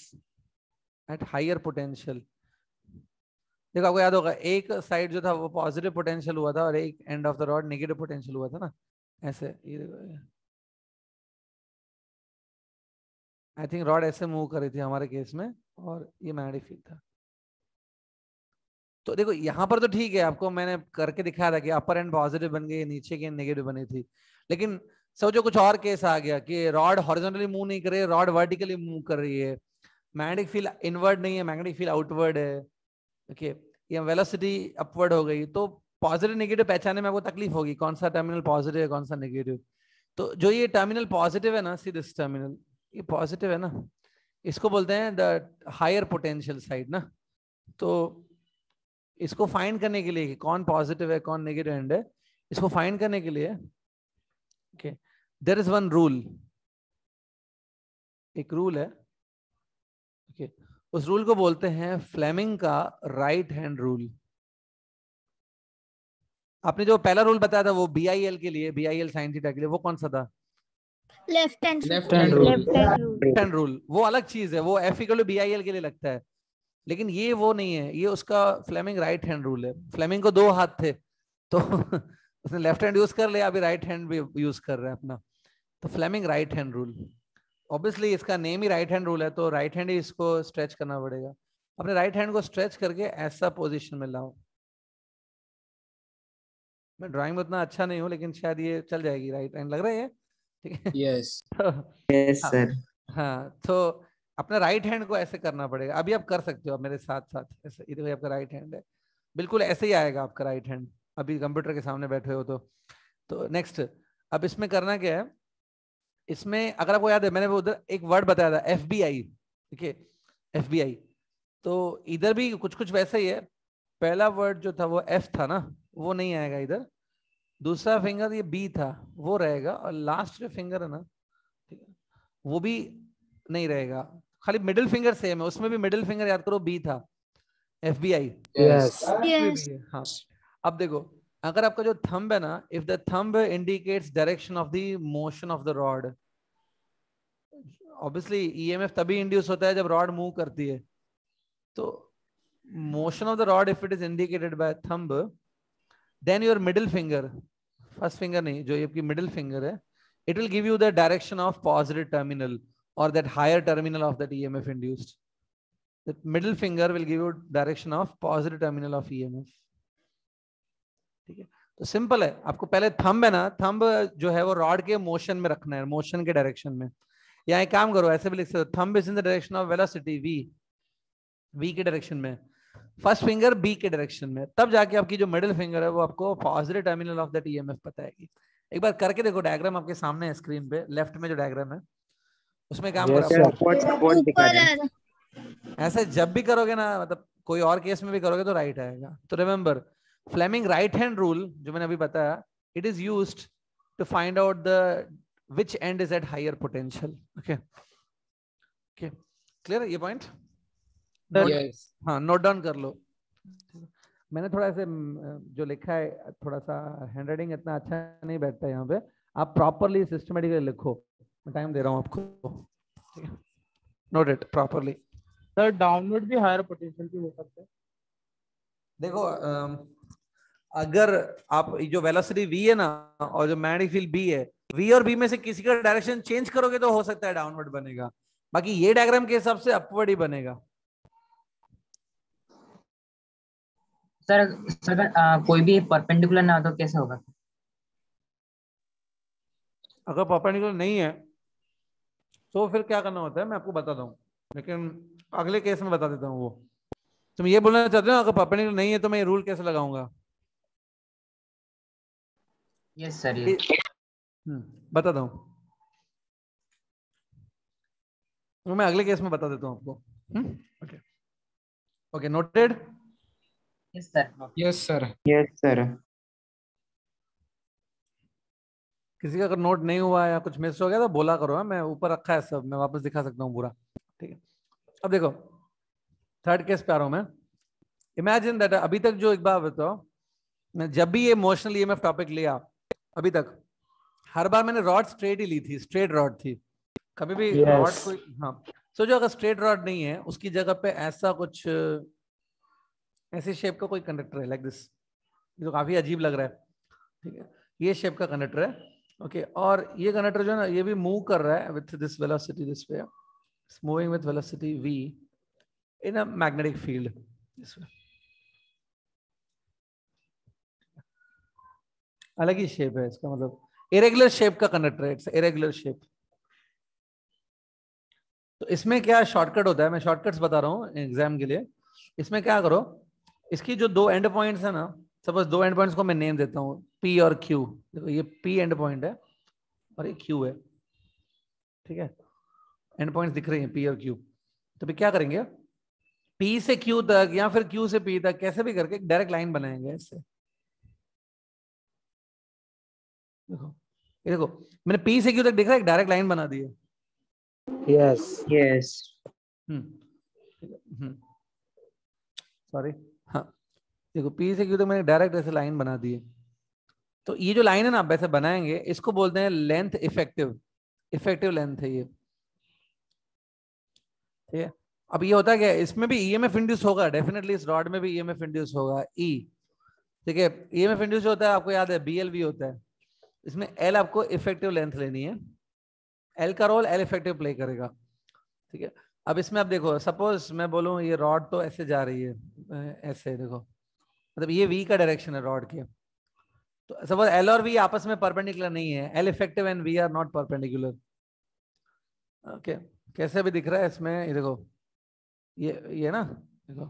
at higher potential. देखो, आपको याद होगा, एक साइड जो था, वो पॉजिटिव पोटेंशियल हुआ था और एक end of the rod negative potential हुआ था ना। ऐसे आई थिंक रॉड ऐसे मूव कर रही थी हमारे केस में और ये मैग्नेटिक फ़ील्ड था। तो देखो, यहाँ पर तो ठीक है, आपको मैंने करके दिखाया था कि अपर एंड पॉजिटिव बन गई, नीचे की एंड नेगेटिव बनी थी। लेकिन सोचो कुछ और केस आ गया कि रॉड हॉरिजॉन्टली मूव नहीं कर रही है रॉड वर्टिकली मूव कर रही है। मैग्नेटिक फ़ील्ड इनवर्ड नहीं है मैग्नेटिक फ़ील्ड आउटवर्ड है। ओके या वेलोसिटी अपवर्ड हो गई तो पॉजिटिव नेगेटिव पहचाने में आपको तकलीफ़ होगी, कौन सा टर्मिनल पॉजिटिव है, कौन सा नेगेटिव तो जो ये टर्मिनल पॉजिटिव है ना सी दिस टर्मिनल ये पॉजिटिव है ना, इसको बोलते हैं द हायर पोटेंशियल साइड ना। तो इसको फाइंड करने के लिए कौन पॉजिटिव है, कौन नेगेटिव एंड है, इसको फाइंड करने के लिए okay there is one rule एक रूल है ओके उस रूल को बोलते हैं फ्लेमिंग का राइट हैंड रूल आपने जो पहला रूल बताया था वो बी आई एल के लिए B I L sine theta के लिए वो कौन सा था? Left hand left hand rule hand rule rule वो अलग चीज़ है वो एफ़ इक्वल टू बी के लिए लगता है। लेकिन ये वो नहीं है ये उसका फ्लेमिंग राइट हैंड रूल है। फ्लेमिंग को दो हाथ थे तो उसने लेफ़्ट हैंड यूज़ कर लिया अभी राइट हैंड भी यूज़ कर रहा है अपना। तो Fleming right hand rule obviously इसका नेम ही राइट हैंड रूल है तो राइट हैंड ही इसको स्ट्रेच करना पड़ेगा। अपने राइट हैंड को स्ट्रेच करके ऐसा पोजीशन में लाओ। मैं ड्राइंग में उतना अच्छा नहीं हूँ लेकिन शायद ये चल जाएगी राइट हैंड लग रहा है ये? ठीक है। यस यस हाँ। सर हाँ तो अपना राइट हैंड को ऐसे करना पड़ेगा। अभी आप कर सकते हो आप मेरे साथ साथ ऐसे ये देखो ये आपका राइट हैंड है। बिल्कुल ऐसे ही आएगा आपका राइट हैंड अभी कंप्यूटर के सामने बैठे हो तो। तो नेक्स्ट अब इसमें करना क्या है? इसमें अगर आपको याद है मैंने वो उधर एक वर्ड बताया था एफ़ बी आई ठीक है एफ़ बी आई तो इधर भी कुछ कुछ वैसा ही है। पहला वर्ड जो था वो एफ़ था ना वो नहीं आएगा इधर। दूसरा फिंगर ये बी था वो रहेगा और लास्ट जो फिंगर है ना ठीक है वो भी नहीं रहेगा। खाली मिडिल फिंगर सेम है उसमें भी मिडिल फिंगर याद करो बी था F B I Yes. Yes. हाँ। अब देखो अगर आपका जो थम्ब है ना if the thumb indicate direction of the motion of the rod obviously EMF तभी इंड्यूस होता है जब रॉड मूव करती है। तो motion of the rod if it is indicated by thumb then your middle finger first finger नहीं, जो आपकी मिडिल फिंगर है it will give you the direction of positive terminal और that higher terminal of that EMF induced middle finger will give you direction of positive terminal of E M F ठीक है? तो simple है। आपको पहले thumb है ना thumb जो है वो रॉड के मोशन में रखना है मोशन के डायरेक्शन में। या एक काम करो ऐसे भी लिख सकते हो thumb is in the direction of velocity v v के डायरेक्शन में। फ़र्स्ट फिंगर बी के डायरेक्शन में। तब जाके आपकी जो मिडिल फिंगर है वो आपको positive terminal of that EMF बताएगी। एक बार करके देखो डायग्राम आपके सामने है स्क्रीन पे लेफ़्ट में जो डायग्राम है। उसमें काम करो। ऐसे जब भी करोगे ना मतलब कोई और केस में भी करोगे तो राइट आएगा। तो remember Fleming right hand rule जो मैंने अभी बताया it is used to find out the which end is at higher potential okay okay clear ये पॉइंट यस हाँ नोट डाउन कर लो. मैंने थोड़ा ऐसे जो लिखा है थोड़ा सा हैंडराइटिंग इतना अच्छा नहीं बैठता है यहाँ पे। आप प्रॉपरली सिस्टमेटिकली लिखो। मैं टाइम दे रहा हूँ आपको। Note it properly sir downward भी हायर पोटेंशियल भी हो सकता है। देखो अगर आप जो वेलोसिटी वी है ना और जो मैग्नेटिक फ़ील्ड b है v और b में से किसी का डायरेक्शन चेंज करोगे तो हो सकता है डाउनवर्ड बनेगा। बाकी ये डायग्राम के हिसाब से अपवर्ड ही बनेगा। सर सर आ, कोई भी परपेंडिकुलर ना हो तो कैसे होगा? अगर परपेंडिकुलर नहीं है तो फिर क्या करना होता है मैं आपको बताता हूँ लेकिन अगले केस में बता देता हूँ वो। तुम ये बोलना चाहते हो अगर परपेंडिकुलर नहीं है तो मैं ये रूल कैसे लगाऊँगा? यस सर ये हम्म, बताता हूँ। वो मैं अगले केस में बता देता हूँ आपको। Okay okay noted yes sir yes sir yes sir किसी का अगर नोट नहीं हुआ है या कुछ मिस हो गया तो बोला करो हाँ, मैं ऊपर रखा है सब मैं वापस दिखा सकता हूँ पूरा। ठीक है। अब देखो थर्ड केस पे आ रहा हूँ मैं। इमेजिन दैट अभी तक जो एक बार बताओ मैं जब भी ये इमोशनल ईएमएफ टॉपिक लिया अभी तक। हर बार मैंने रॉड स्ट्रेट ही ली थी स्ट्रेट रॉड थी। कभी भी Yes. रॉड कोई हाँ। सो so, जो अगर स्ट्रेट रॉड नहीं है उसकी जगह पे ऐसा कुछ ऐसे शेप का कोई कंडक्टर है लाइक दिस ये तो काफ़ी अजीब लग रहा है। ठीक है? ये शेप का कंडक्टर है। ओके okay, और ये कंडक्टर जो है ना ये भी मूव कर रहा है with this velocity this way moving with velocity v in a magnetic field this way अलग ही शेप है इसका मतलब। इरेगुलर शेप का कंडक्टर है इट्स इरेगुलर शेप तो इसमें क्या शॉर्टकट होता है? मैं शॉर्टकट्स बता रहा हूँ एग्ज़ाम के लिए। इसमें क्या करो? इसकी जो दो एंड पॉइंट्स है ना सपोज़ दो एंड पॉइंट्स को मैं नेम देता हूँ, P और Q देखो, ये P एंड पॉइंट है और ये Q है। ठीक है? एंड पॉइंट्स दिख रहे हैं पी और क्यू तो फिर क्या करेंगे? पी से क्यू तक या फिर क्यू से पी तक, कैसे भी करके डायरेक्ट लाइन बनाएँगे इससे देखो ये देखो मैंने पी से Q तक देखा एक डायरेक्ट लाइन बना दी है। Yes. यस हम्म सॉरी हाँ। देखो पी से क्यों तक मैंने डायरेक्ट ऐसे लाइन बना दी है। तो ये जो लाइन है ना आप वैसे बनाएँगे इसको बोलते हैं लेंथ इफ़ेक्टिव इफ़ेक्टिव लेंथ है ये। ठीक है? अब ये होता है क्या इसमें भी ईएमएफ इंड्यूस होगा डेफिनेटली इस रॉड में भी ईएमएफ इंड्यूस होगा ई ठीक है? ईएमएफ इंड्यूस होता है आपको याद है बी एल बीएलवी होता है। इसमें एल आपको इफ़ेक्टिव लेंथ लेनी है। एल का रोल एल इफ़ेक्टिव प्ले करेगा। ठीक है? अब इसमें आप देखो सपोज़ मैं बोलूँ ये रॉड तो ऐसे जा रही है ऐसे देखो। मतलब ये वी का डायरेक्शन है रॉड के। तो सपोज़ एल और वी आपस में परपेंडिकुलर नहीं है। L effective and V are not perpendicular okay कैसे भी दिख रहा है इसमें, ये देखो। ये ये ना, देखो।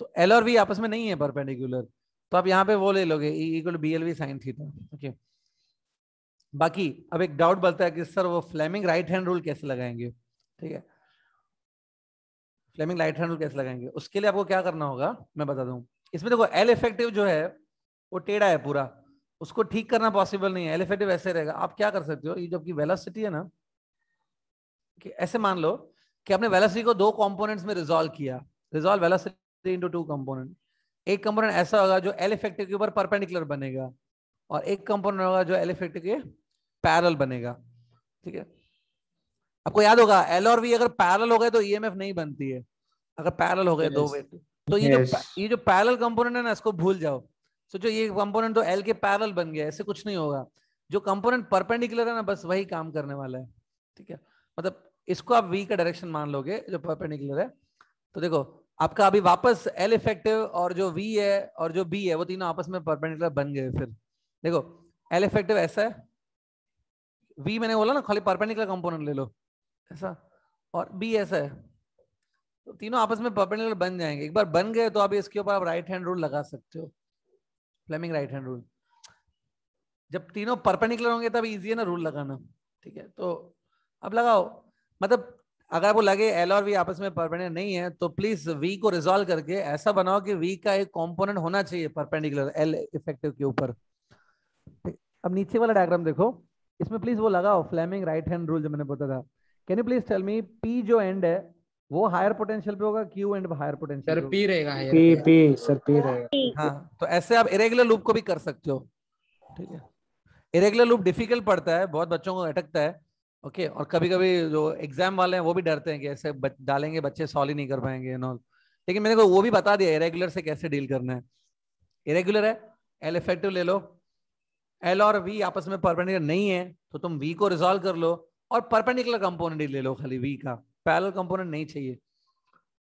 तो एल और वी आपस में नहीं है परपेंडिकुलर तो आप यहाँ पे वो ले लोगे B L V sine theta okay बाकी, अब एक डाउट बनता है कि सर वो फ्लेमिंग राइट हैंड रूल कैसे लगाएँगे? ठीक है? फ्लेमिंग राइट हैंड रूल कैसे लगाएँगे? उसके लिए आपको क्या करना होगा, मैं बता दूँ। इसमें देखो एल इफ़ेक्टिव जो है, वो टेढ़ा है पूरा। उसको ठीक करना पॉसिबल नहीं है। एल इफ़ेक्टिव ऐसे रहेगा। आप क्या कर सकते हो, ये जबकि वेलासिटी है ना, कि ऐसे मान लो कि आपने वेलोसिटी को दो कंपोनेंट्स में रिजॉल्व किया। Resolve velocity into two component एक कंपोनेंट ऐसा होगा जो एल इफ़ेक्टिव के ऊपर परपेंडिकुलर बनेगा और एक कंपोनेंट होगा जो एल इफ़ेक्टिव के पैरेलल बनेगा। ठीक है? आपको याद होगा एल और वी अगर पैरेलल हो गए तो ईएमएफ नहीं बनती है। अगर पैरेलल हो गए दो Yes. वे तो ये जो ये जो पैरेलल कंपोनेंट है ना इसको भूल जाओ। सोचो ये कंपोनेंट तो एल के पैरेलल बन गया ऐसे कुछ नहीं होगा। जो कंपोनेंट परपेंडिकुलर है ना बस वही काम करने वाला है। ठीक है? मतलब इसको आप वी का डायरेक्शन मान लोगे जो परपेंडिकुलर है। तो देखो आपका अभी वापस एल इफ़ेक्टिव और जो वी है और जो बी है, वो तीनों आपस में परपेंडिकुलर बन गए फिर। देखो एल इफ़ेक्टिव ऐसा है। वी मैंने बोला ना, खाली परपेंडिकुलर कंपोनेंट ले लो। ऐसा। और बी ऐसा है। तो तीनों आपस में परपेंडिकुलर बन जाएँगे। एक बार बन गए तो आप इसके ऊपर आप राइट हैंड रूल लगा सकते हो। फ्लेमिंग राइट हैंड रूल जब तीनों परपेंडिकुलर होंगे तब इजी है ना रूल लगाना। ठीक है? तो अब लगाओ। मतलब अगर आपको लगे एल और वी आपस में परपेंडिकुलर नहीं है तो प्लीज़ वी को रिजॉल्व करके ऐसा बनाओ कि वी का एक कंपोनेंट होना चाहिए परपेंडिकुलर एल इफ़ेक्टिव के ऊपर। अब नीचे वाला डायग्राम देखो। इसमें प्लीज़ वो लगाओ फ्लेमिंग राइट हैंड रूल जो मैंने बताया था। Can you please tell me P जो एंड है वो हायर पोटेंशियल पे होगा Q end higher potential sir P रहेगा पे। P सर P रहेगा। हाँ तो ऐसे आप इरेगुलर लूप को भी कर सकते हो। ठीक है। इरेगुलर लूप डिफ़िकल्ट पड़ता है बहुत बच्चों को अटकता है। ओके okay, और कभी कभी जो एग्ज़ाम वाले हैं वो भी डरते हैं कि ऐसे बच, डालेंगे बच्चे सॉल्व ही नहीं कर पाएँगे ऑल लेकिन मैंने को वो भी बता दिया इरेगुलर से कैसे डील करना है। इरेगुलर है एल इफ़ेक्टिव ले लो। एल और वी आपस में परपेंडिकुलर नहीं है तो तुम वी को रिजोल्व कर लो और परपेंडिकुलर कंपोनेंट ही ले लो खाली वी का। पैरल कंपोनेंट नहीं चाहिए।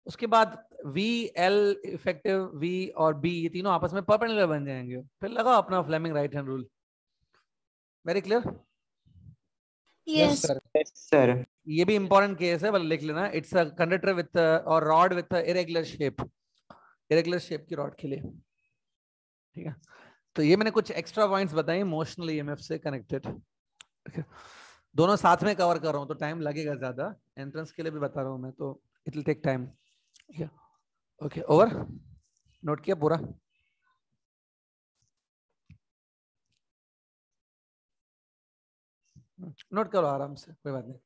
उसके बाद वी एल इफ़ेक्टिव वी और बी ये तीनों आपस में परपेंडिकुलर बन जाएँगे। फिर लगाओ अपना Fleming right hand rule very clear yes sir sir. ये भी इंपॉर्टेंट केस है बल लिख लेना। इट्स अ कंडक्टर विथ और rod with irregular shape irregular shape की रॉड के लिए। ठीक है? तो ये मैंने कुछ एक्स्ट्रा पॉइंट्स बताए इमोशनल ईएमएफ से कनेक्टेड दोनों साथ में कवर कर रहा हूँ तो टाइम लगेगा ज़्यादा। एंट्रेंस के लिए भी बता रहा हूँ मैं तो it will take time okay over note किया पूरा। नोट करो आराम से कोई बात नहीं।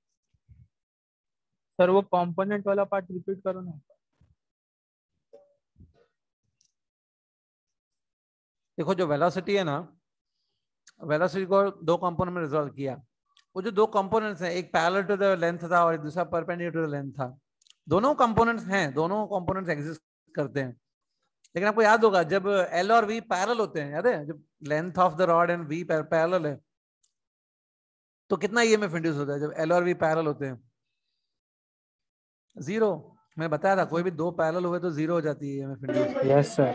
सर वो कंपोनेंट वाला पार्ट रिपीट करो ना। देखो जो वेलोसिटी है ना वेलोसिटी को दो कंपोनेंट में रिजॉल्व किया। वो जो दो कंपोनेंट्स हैं एक पैरेलल टू द लेंथ था और दूसरा परपेंडिकुलर टू द लेंथ था। दोनों कंपोनेंट्स हैं दोनों कंपोनेंट्स एग्जिस्ट करते हैं। लेकिन आपको याद होगा जब एल और वी पैरेलल होते हैं याद है? जब length of the rod and V parallel है तो कितना ईएमएफ इंड्यूस होता है? जब एल और वी पैरेलल होते हैं। ज़ीरो मैं बताया था कोई भी दो पैरल हुए तो ज़ीरो हो जाती है EMF induce yes sir.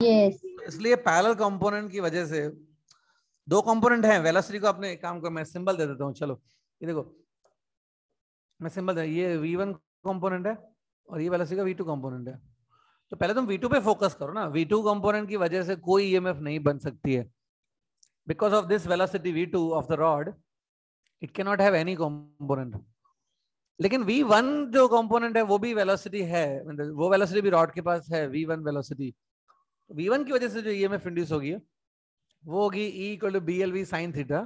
Yes. इसलिए पैरेलल कंपोनेंट की वजह से दो कंपोनेंट हैं। वेलोसिटी को अपने काम को मैं सिंबल दे देता हूँ। चलो ये देखो। मैं सिंबल दे ये v1 कंपोनेंट है और ये वेलोसिटी का v2 कंपोनेंट है। तो पहले तुम v2 पे फोकस करो ना। V2 कंपोनेंट की वजह से कोई ईएमएफ नहीं बन सकती है। Because of this velocity v2 of the rod it can not have any component लेकिन v1 जो कंपोनेंट है, वो भी वेलोसिटी है। मतलब वो वेलोसिटी भी रॉड के पास है v1 वेलोसिटी v1 की वजह से जो ईएमएफ इंड्यूस होगी, वो होगी E equal to B L V sine theta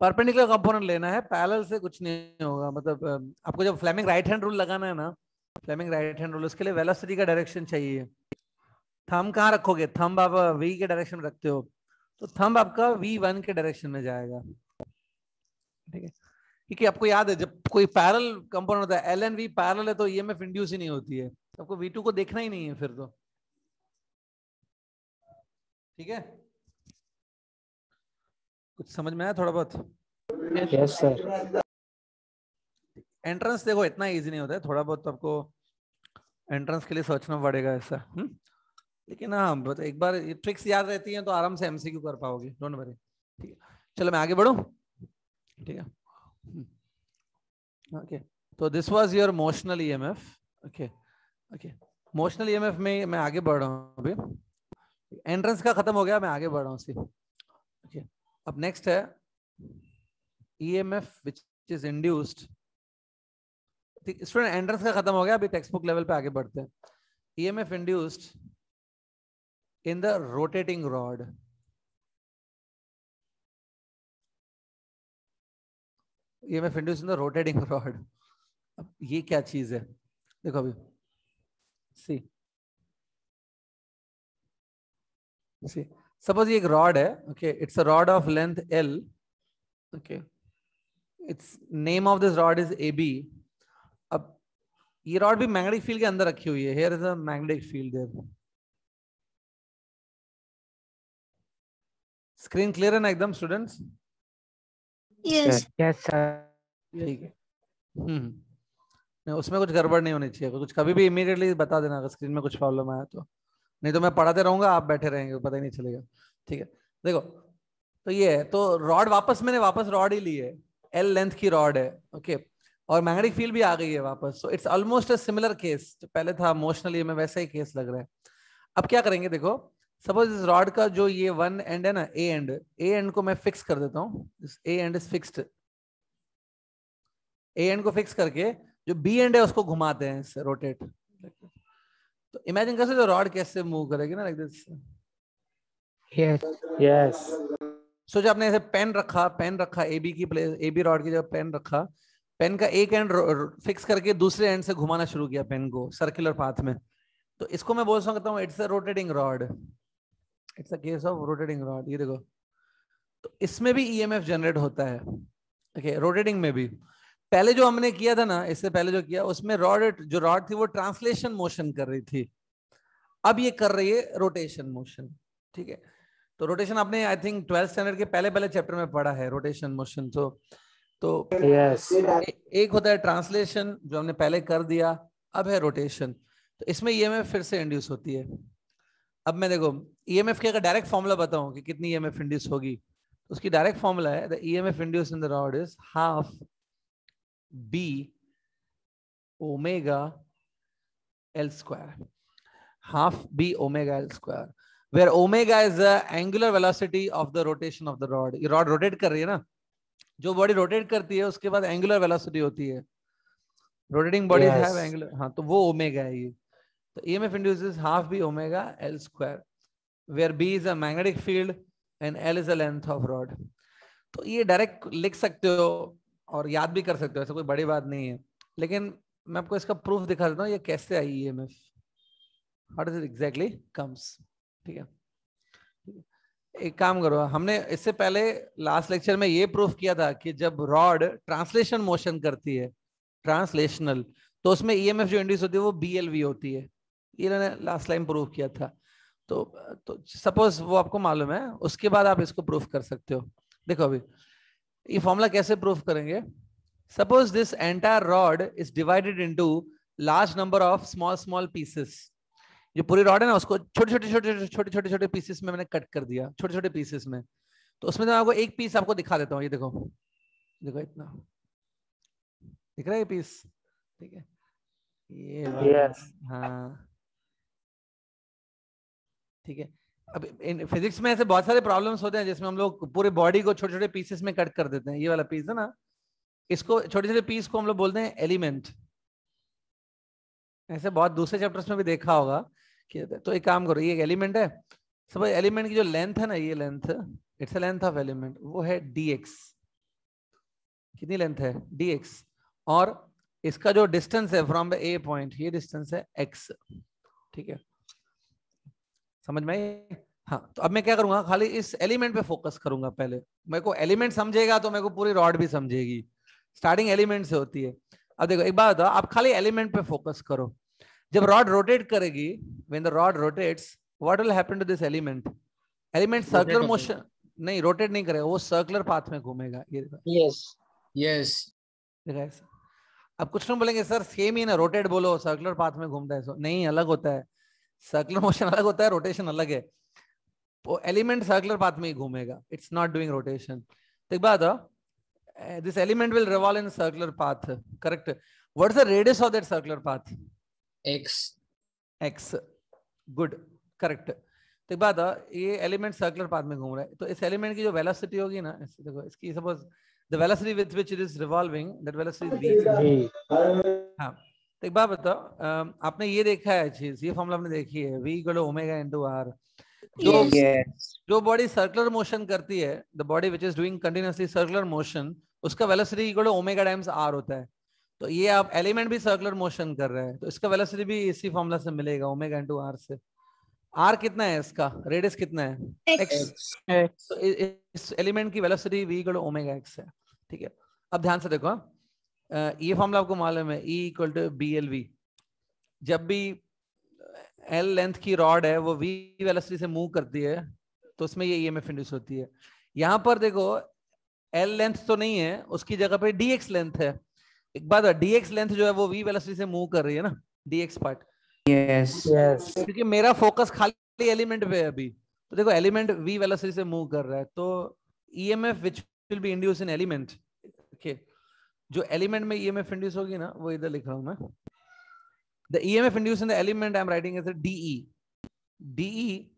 perpendicular component लेना है पैरेलल से कुछ नहीं होगा। मतलब आपको जब फ्लेमिंग राइट हैंड रूल लगाना है ना फ्लेमिंग राइट हैंड रूल उसके लिए वेलोसिटी का डायरेक्शन चाहिए। थम कहाँ रखोगे? थंब आप वी के डायरेक्शन रखते हो। तो थंब आपका वी वन के डायरेक्शन में जाएगा। ठीक है? क्योंकि आपको याद है जब कोई पैरल कंपोनेंट होता है एल एन वी पैरल है तो ईएमएफ इंड्यूस ही नहीं होती है। तो आपको वी टू को देखना ही नहीं है फिर तो। ठीक है? कुछ समझ में आया थोड़ा बहुत? Yes sir. एंट्रेंस देखो इतना इजी नहीं होता है। थोड़ा बहुत तो आपको एंट्रेंस के लिए सोचना पड़ेगा ऐसा। हम्म? लेकिन हाँ बस एक बार ये ट्रिक्स याद रहती हैं तो आराम से एमसीक्यू कर पाओगे डोंट वरी ठीक है। चलो मैं आगे बढ़ू? ठीक है। ओके तो this was your motional EMF okay okay motional EMF में मैं आगे बढ़ रहा हूँ अभी। एंट्रेंस का खत्म हो गया, मैं आगे बढ़ रहा हूँ ओके अब नेक्स्ट है EMF which is induced student entrance का खत्म हो गया, अभी टेक्स्ट बुक लेवल पे आगे बढ़ते हैं। EMF induced in the rotating rod EMF induced in the rotating rod अब ये क्या चीज़ है? देखो अभी। सी सी सपोज़ ये एक रॉड है okay it's a rod of length L okay it's name of this rod is A B अब ये रॉड भी मैग्नेटिक फ़ील्ड के अंदर रखी हुई है. Here is a magnetic field there screen clear है ना एकदम स्टूडेंट्स yes. Yes sir. ठीक है। हम्म नहीं उसमें कुछ गड़बड़ नहीं होनी चाहिए कुछ कभी भी इमीडिएटली बता देना अगर स्क्रीन में कुछ प्रॉब्लम आया तो। नहीं तो मैं पढ़ाते रहूँगा आप बैठे रहेंगे पता ही नहीं चलेगा। ठीक है। देखो तो ये है तो रॉड वापस मैंने वापस रॉड ही ली है। एल लेंथ की रॉड है ओके और मैग्नेटिक फ़ील्ड भी आ गई है वापस। So it's almost a similar case जो पहले था इमोशनली में वैसा ही केस लग रहा है। अब क्या करेंगे देखो सपोज़ इस रॉड का जो ये वन एंड है ना ए एंड ए एंड को मैं फिक्स कर देता हूँ A end is fixed A end को फिक्स करके जो बी एंड है उसको घुमाते हैं इससे रोटेट तो इमेजिन कर सकते रॉड कैसे मूव करेगी ना like this yes. Yes. So जो आपने ऐसे पेन रखा पेन रखा ए बी की प्लेस ए बी रॉड की जगह पेन रखा पेन का एक एंड फिक्स करके दूसरे एंड से घुमाना शुरू किया पेन को सर्कुलर पाथ में तो इसको मैं बोल सकता हूँ it's a rotating rod it's a case of rotating rod ये देखो। तो इसमें भी ईएमएफ जनरेट होता है। ओके रोटेटिंग में भी। पहले जो हमने किया था ना इससे पहले जो किया उसमें रॉड जो रॉड थी वो ट्रांसलेशन मोशन कर रही थी। अब ये कर रही है रोटेशन मोशन ठीक है? तो रोटेशन आपने आई थिंक ट्वेल्थ स्टैंडर्ड के पहले पहले चैप्टर में पढ़ा है रोटेशन मोशन तो तो Yes. ए, एक होता है ट्रांसलेशन जो हमने पहले कर दिया अब है रोटेशन तो इसमें ईएमएफ फिर से इंड्यूस होती है। अब मैं देखो ईएमएफ के अगर डायरेक्ट फॉर्मूला बताऊँ कि कितनी ईएमएफ इंड्यूस होगी तो उसकी डायरेक्ट फॉर्मूला है the EMF induce in the rod is half B omega L square half b omega l square where omega is the angular velocity of the rotation of the rod. ये rod rotate कर रही है ना? जो body rotate करती है उसके बाद एंगुलर वेलोसिटी होती है। Rotating Yes. एंगुलर हाँ तो वो ओमेगा है ये। तो EMF induces half B omega L square where B is a magnetic field and L is the length of rod तो ये डायरेक्ट लिख सकते हो और याद भी कर सकते हो, ऐसा कोई बड़ी बात नहीं है। लेकिन मैं आपको इसका प्रूफ दिखा देता हूँ, ये कैसे आई EMF how does it exactly comes? ठीक है। ठीक है। एक काम करो, हमने इससे पहले लास्ट लेक्चर में ये प्रूफ किया था कि जब रॉड ट्रांसलेशन मोशन करती है ट्रांसलेशनल तो उसमें ईएमएफ जो इंड्यूस होती है, वो बीएलवी होती है। ये मैंने लास्ट टाइम प्रूफ किया था। तो तो सपोज़ वो आपको मालूम है उसके बाद आप इसको प्रूफ कर सकते हो। देखो अभी ये फॉर्मूला कैसे प्रूफ करेंगे? Suppose this entire rod is divided into large number of small small pieces जो पूरी रॉड है ना उसको छोटे छोटे छोटे छोटे छोटे छोटे छोटे पीसेस में मैंने कट कर दिया छोटे छोटे पीसेस में। तो उसमें मैं आपको एक पीस आपको दिखा देता हूँ ये देखो। देखो इतना। दिख रहा है ये पीस ठीक है। ये Yes. हाँ। ठीक है? अब इन फिजिक्स में ऐसे बहुत सारे प्रॉब्लम्स होते हैं जिसमें हम लोग पूरे बॉडी को छोटे छोटे पीसेस में कट कर देते हैं। ये वाला पीस है ना? इसको छोटे छोटे पीस को हम लोग बोलते हैं एलिमेंट ऐसे बहुत दूसरे चैप्टर्स में भी देखा होगा कि तो एक काम करो, ये एक एलिमेंट है। सब एलिमेंट की जो लेंथ है ना, ये length it's length of element वो है dx कितनी लेंथ है? dx और इसका जो डिस्टेंस है फ्रॉम ए पॉइंट ये डिस्टेंस है x ठीक है? समझ में आई? हाँ तो अब मैं क्या करूँगा? खाली इस एलिमेंट पे फोकस करूँगा पहले। मेरे को एलिमेंट समझेगा तो मेरे को पूरी रॉड भी समझेगी। स्टार्टिंग एलिमेंट से होती है। अब देखो एक बात बताओ आप खाली एलिमेंट पे फोकस करो। जब रॉड रोटेट करेगी when the rod rotates what will happen to this element element circular motion नहीं रोटेट नहीं करेगा वो सर्कुलर पाथ में घूमेगा ये Yes. Yes. देखा अब कुछ लोग बोलेंगे सर सेम ही ना रोटेट बोलो सर्कुलर पाथ में घूमता है सो नहीं अलग होता है। सर्कुलर मोशन अलग होता है रोटेशन अलग है। वो एलिमेंट सर्कुलर पाथ में ही घूमेगा। इट्स नॉट डूइंग रोटेशन तो एक बात this element will revolve in circular path correct what is the radius of that circular path X. X good correct तो एक बात है, ये एलिमेंट सर्कुलर पाथ में घूम रहा है। तो इस एलिमेंट की जो वेलोसिटी होगी ना देखो इसकी suppose the velocity with which it is revolving that velocity is v. V. हाँ। तो एक बात बताओ आपने ये देखा है चीज़ ये फॉर्मूला आपने देखी है v equal omega into r जो Yes. जो बॉडी सर्कुलर मोशन करती है the body which is doing continuously circular motion उसका velocity equal omega times r होता है। तो ये आप एलिमेंट भी सर्कुलर मोशन कर रहे हैं तो इसका वेलोसिटी भी इसी फॉर्मूला से मिलेगा ओमेगा इनटू आर से। आर कितना है इसका? रेडियस कितना है? X. तो इस एलिमेंट की velocity v equal omega x है ठीक है। अब ध्यान से देखो हाँ। ये फॉर्मूला आपको मालूम है E equal to B L V जब भी एल लेंथ की रॉड है वो v वेलोसिटी से मूव करती है तो उसमें ये ईएमएफ इंड्यूस होती है. यहाँ पर देखो एल लेंथ तो नहीं है उसकी जगह पे dx लेंथ है. एक बात dx लेंथ जो है वो v वेलोसिटी से मूव कर रही है ना dx पार्ट Yes. Yes. क्योंकि मेरा फोकस खाली एलिमेंट पे है अभी. तो देखो एलिमेंट v वेलोसिटी से मूव कर रहा है तो EMF which will be induce in element okay जो एलिमेंट में ईएमएफ इंड्यूस होगी ना, वो इधर लिख रहा हूँ मैं। The EMF induce in the element I am writing as D E D E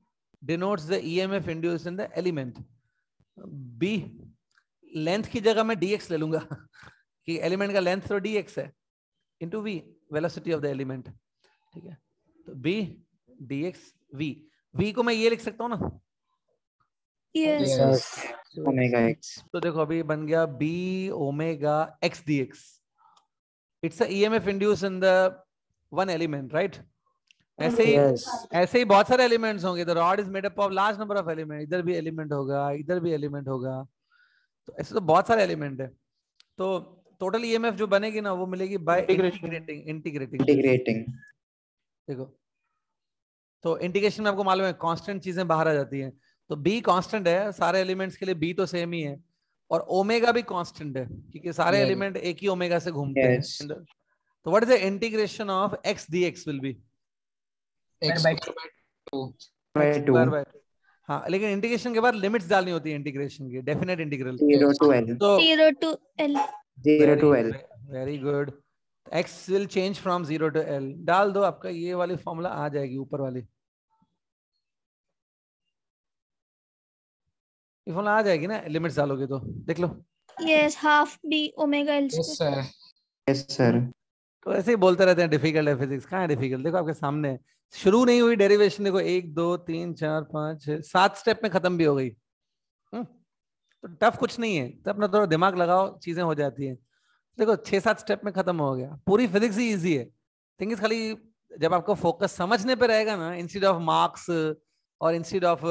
denotes the emf induced in the element. B length की जगह मैं dx ले लूँगा। कि एलिमेंट का लेंथ तो dx है। Into v velocity of the element ठीक है? तो b dx v v को मैं ये लिख सकता हूँ ना? Yes. Yes. Omega X. तो देखो अभी बन गया b omega x dx it's a emf induced in the one element right? ऐसे ही Yes. ऐसे ही बहुत सारे एलिमेंट्स होंगे. The rod is made up of large number of element इधर भी एलिमेंट होगा इधर भी एलिमेंट होगा. तो ऐसे तो बहुत सारे एलिमेंट है. तो टोटल ईएमएफ जो बनेगी ना वो मिलेगी बाय Integration. इंटीग्रेटिंग इंटीग्रेटिंग देखो तो इंटीग्रेशन में आपको मालूम है कांस्टेंट चीज़ें बाहर आ जाती हैं. तो बी कांस्टेंट है सारे एलिमेंट्स के लिए बी तो सेम ही है। और ओमेगा भी कांस्टेंट है क्योंकि सारे एलिमेंट एक ही ओमेगा से घूमते Yes. हैं तो what is the integration of x dx will be हाँ लेकिन इंटीग्रेशन के बाद लिमिट्स डालनी होती है इंटीग्रेशन की definite integral Zero to L. तो zero to L. Zero to L. Very good x will change from zero to l. डाल दो आपका ये वाली फॉर्मूला आ जाएगी ऊपर वाली। ये फॉर्मूला आ जाएगी ना लिमिट्स डालोगे तो। देख लो। Half b omega L Yes, square. sir. Yes, sir. तो ऐसे ही बोलते रहते हैं डिफ़िकल्ट है फिजिक्स कहाँ है डिफ़िकल्ट देखो आपके सामने शुरू नहीं हुई डेरिवेशन देखो एक दो तीन चार पाँच छह सात स्टेप में खत्म भी हो गई। हम्म, तो टफ कुछ नहीं है। तो अपना थोड़ा दिमाग लगाओ चीज़ें हो जाती हैं। देखो छह सात स्टेप में खत्म हो गया। पूरी फिजिक्स ही इजी है। थिंग इज़ खाली जब आपको फोकस समझने पे रहेगा ना इंस्टेड ऑफ़ मार्क्स और instead of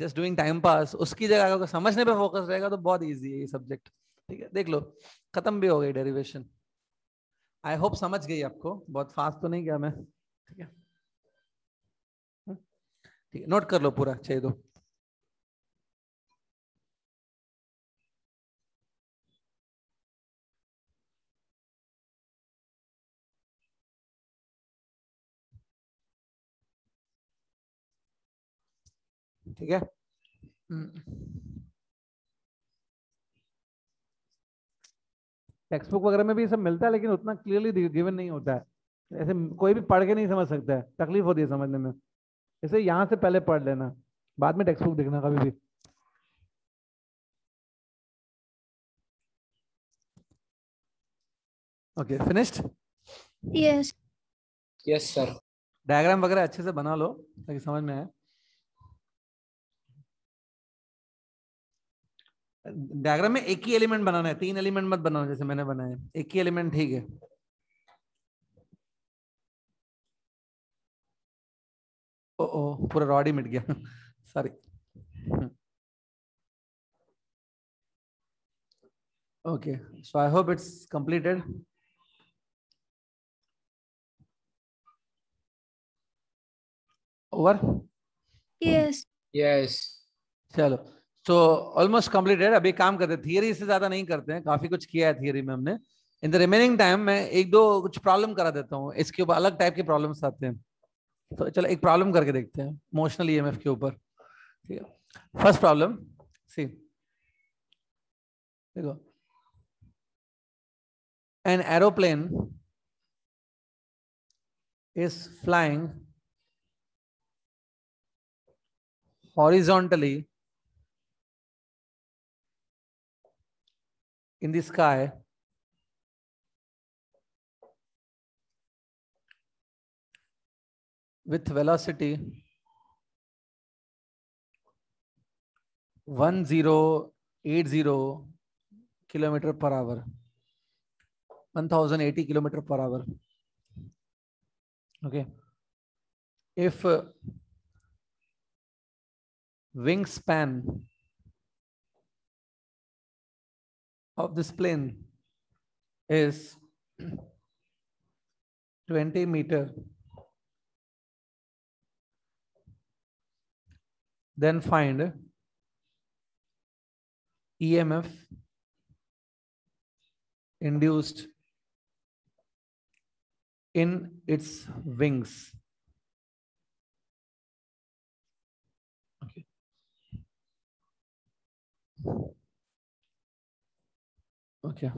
just doing time pass उसकी जगह अगर समझने पे फोकस रहेगा तो बहुत इजी है ये सब्जेक्ट ठीक है देख लो खत्म भी हो गई डेरिवेशन आई होप समझ गई आपको बहुत फास्ट तो नहीं गया मैं। ठीक है? हम्म, ठीक है नोट कर लो पूरा चाहिए तो ठीक है? टेक्स्ट बुक वगैरह में भी ये सब मिलता है लेकिन उतना क्लियरली गिवन नहीं होता है। ऐसे कोई भी पढ़ के नहीं समझ सकता है। तकलीफ़ होती है समझने में। इसे यहाँ से पहले पढ़ लेना। बाद में टेक्स्ट बुक देखना कभी भी। Okay finished Yes. Yes, sir. Diagram वगैरह अच्छे से बना लो ताकि समझ में आए। डायग्राम में एक ही एलिमेंट बनाना है तीन एलिमेंट मत बनाओ जैसे मैंने बनाया एक ही एलिमेंट ठीक है। ओ ओ पूरा रॉड ही मिट गया। Sorry okay so I hope it's completed over Yes. Yes. चलो। तो ऑलमोस्ट कंप्लीटेड अभी काम करते हैं थियरी से ज़्यादा नहीं करते हैं। काफ़ी कुछ किया है थियरी में हमने। इन द रिमेनिंग टाइम मैं एक दो कुछ प्रॉब्लम करा देता हूँ। इसके ऊपर अलग टाइप के प्रॉब्लम्स आते हैं। तो चलो एक प्रॉब्लम करके देखते हैं मोशनल ईएमएफ के ऊपर। ठीक है? फ़र्स्ट प्रॉब्लम सी देखो। An aeroplane is flying horizontally in the sky with velocity 1080 kilometer per hour 1080 kilometer per hour okay if uh, wingspan of this plane is 20 meter. Then find emf induced in its wings. Okay okay.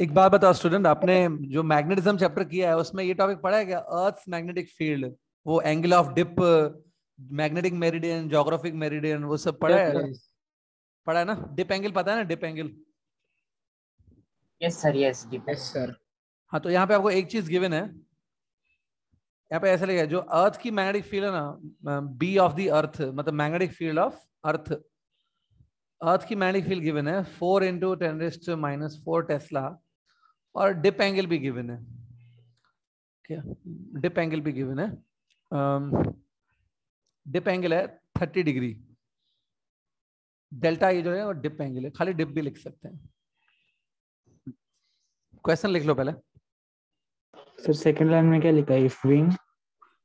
एक बात बताओ student आपने जो magnetism chapter किया है उसमें ये topic पढ़ा है क्या? अर्थ मैग्नेटिक फ़ील्ड वो angle of dip magnetic meridian geographic meridian वो सब पढ़ा है? पढ़ा है ना? डिप एंगल पता है ना? Dip angle sir yes deep Yes, sir. हाँ तो यहाँ पे आपको एक चीज़ गिवन है। यहाँ पे ऐसा लिखा है जो अर्थ की मैग्नेटिक फ़ील्ड है ना बी ऑफ़ द अर्थ मतलब magnetic field of earth earth की मैग्नेटिक फ़ील्ड गिवन है four into ten raised minus four tesla और डिप एंगल भी गिवन है। क्या डिप एंगल भी गिवन है। डिप एंगल है थर्टी डिग्री डेल्टा ये जो है और डिप एंगल है। खाली डिप भी लिख सकते हैं। क्वेश्चन लिख लो पहले। सर सेकंड लाइन में क्या लिखा है? If wing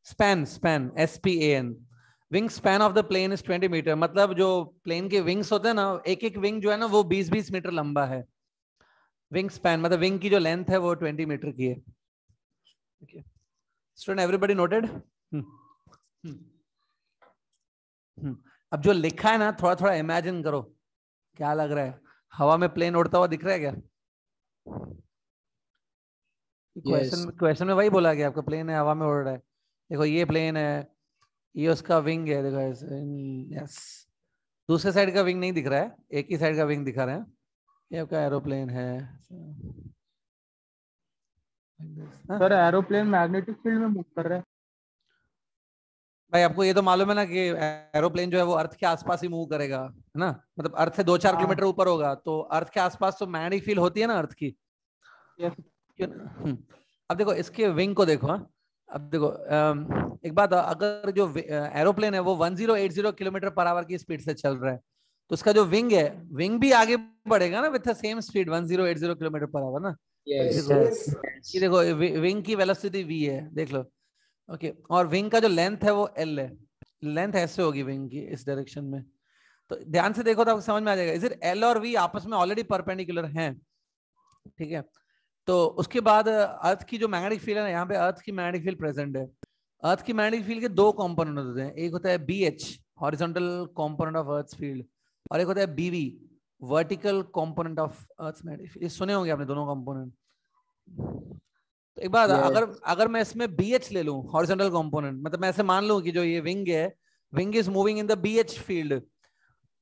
span span S P A N wing span of the plane is 20 metre मतलब जो प्लेन के विंग्स होते हैं ना एक एक विंग जो है ना वो 20 20 मीटर लंबा है। विंग स्पैन मतलब विंग की जो लेंथ है वो 20 मीटर की है। स्टूडेंट एवरीबॉडी नोटेड अब जो लिखा है ना थोड़ा थोड़ा इमेजिन करो। क्या लग रहा है? हवा में प्लेन उड़ता हुआ दिख रहा है क्या? Question yes. क्वेश्चन में वही बोला गया आपका प्लेन है हवा में उड़ रहा है। देखो ये प्लेन है ये उसका विंग है देखो यस दूसरे साइड का विंग नहीं दिख रहा है एक ही साइड का विंग दिखा रहे हैं ये आपका एरोप्लेन है? सर एरोप्लेन मैग्नेटिक फ़ील्ड में मूव कर रहा है भाई आपको ये तो मालूम है ना कि एरोप्लेन जो है वो अर्थ के आसपास ही मूव करेगा है ना मतलब अर्थ से दो चार हाँ। किलोमीटर ऊपर होगा तो अर्थ के आसपास तो मैग्नेटिक फ़ील्ड होती है ना अर्थ की Yes. हम्म। अब देखो इसके विंग को देखो हाँ। अब देखो एक बात अगर जो एरोप्लेन है वो 1080 किलोमीटर पर आवर की स्पीड से चल रहा है तो उसका जो विंग है विंग भी आगे बढ़ेगा ना with same speed 1080 kilometre per hour ना? Yes. yes. ये देखो विंग की वेलोसिटी वी है देख लो। Okay okay. और विंग का जो लेंथ है वो एल है। लेंथ ऐसे होगी विंग की इस डायरेक्शन में। तो ध्यान से देखो तो आपको समझ में आ जाएगा। इट एल और v आपस में ऑलरेडी परपेंडिकुलर हैं? ठीक है? तो उसके बाद अर्थ की जो मैग्नेटिक फ़ील्ड है ना यहाँ पे अर्थ की मैग्नेटिक फ़ील्ड प्रेजेंट है। अर्थ की मैग्नेटिक फ़ील्ड के दो कंपोनेंट होते हैं। एक होता है B H horizontal component of earth field और एक होता है B V vertical component of earth magnetic field सुने होंगे आपने दोनों कंपोनेंट तो एक बात Yes. अगर अगर मैं इसमें बी एच ले लूँ हॉरिजॉन्टल कंपोनेंट मतलब मैं ऐसे मान लूँ कि जो ये विंग है wing is moving in the B H field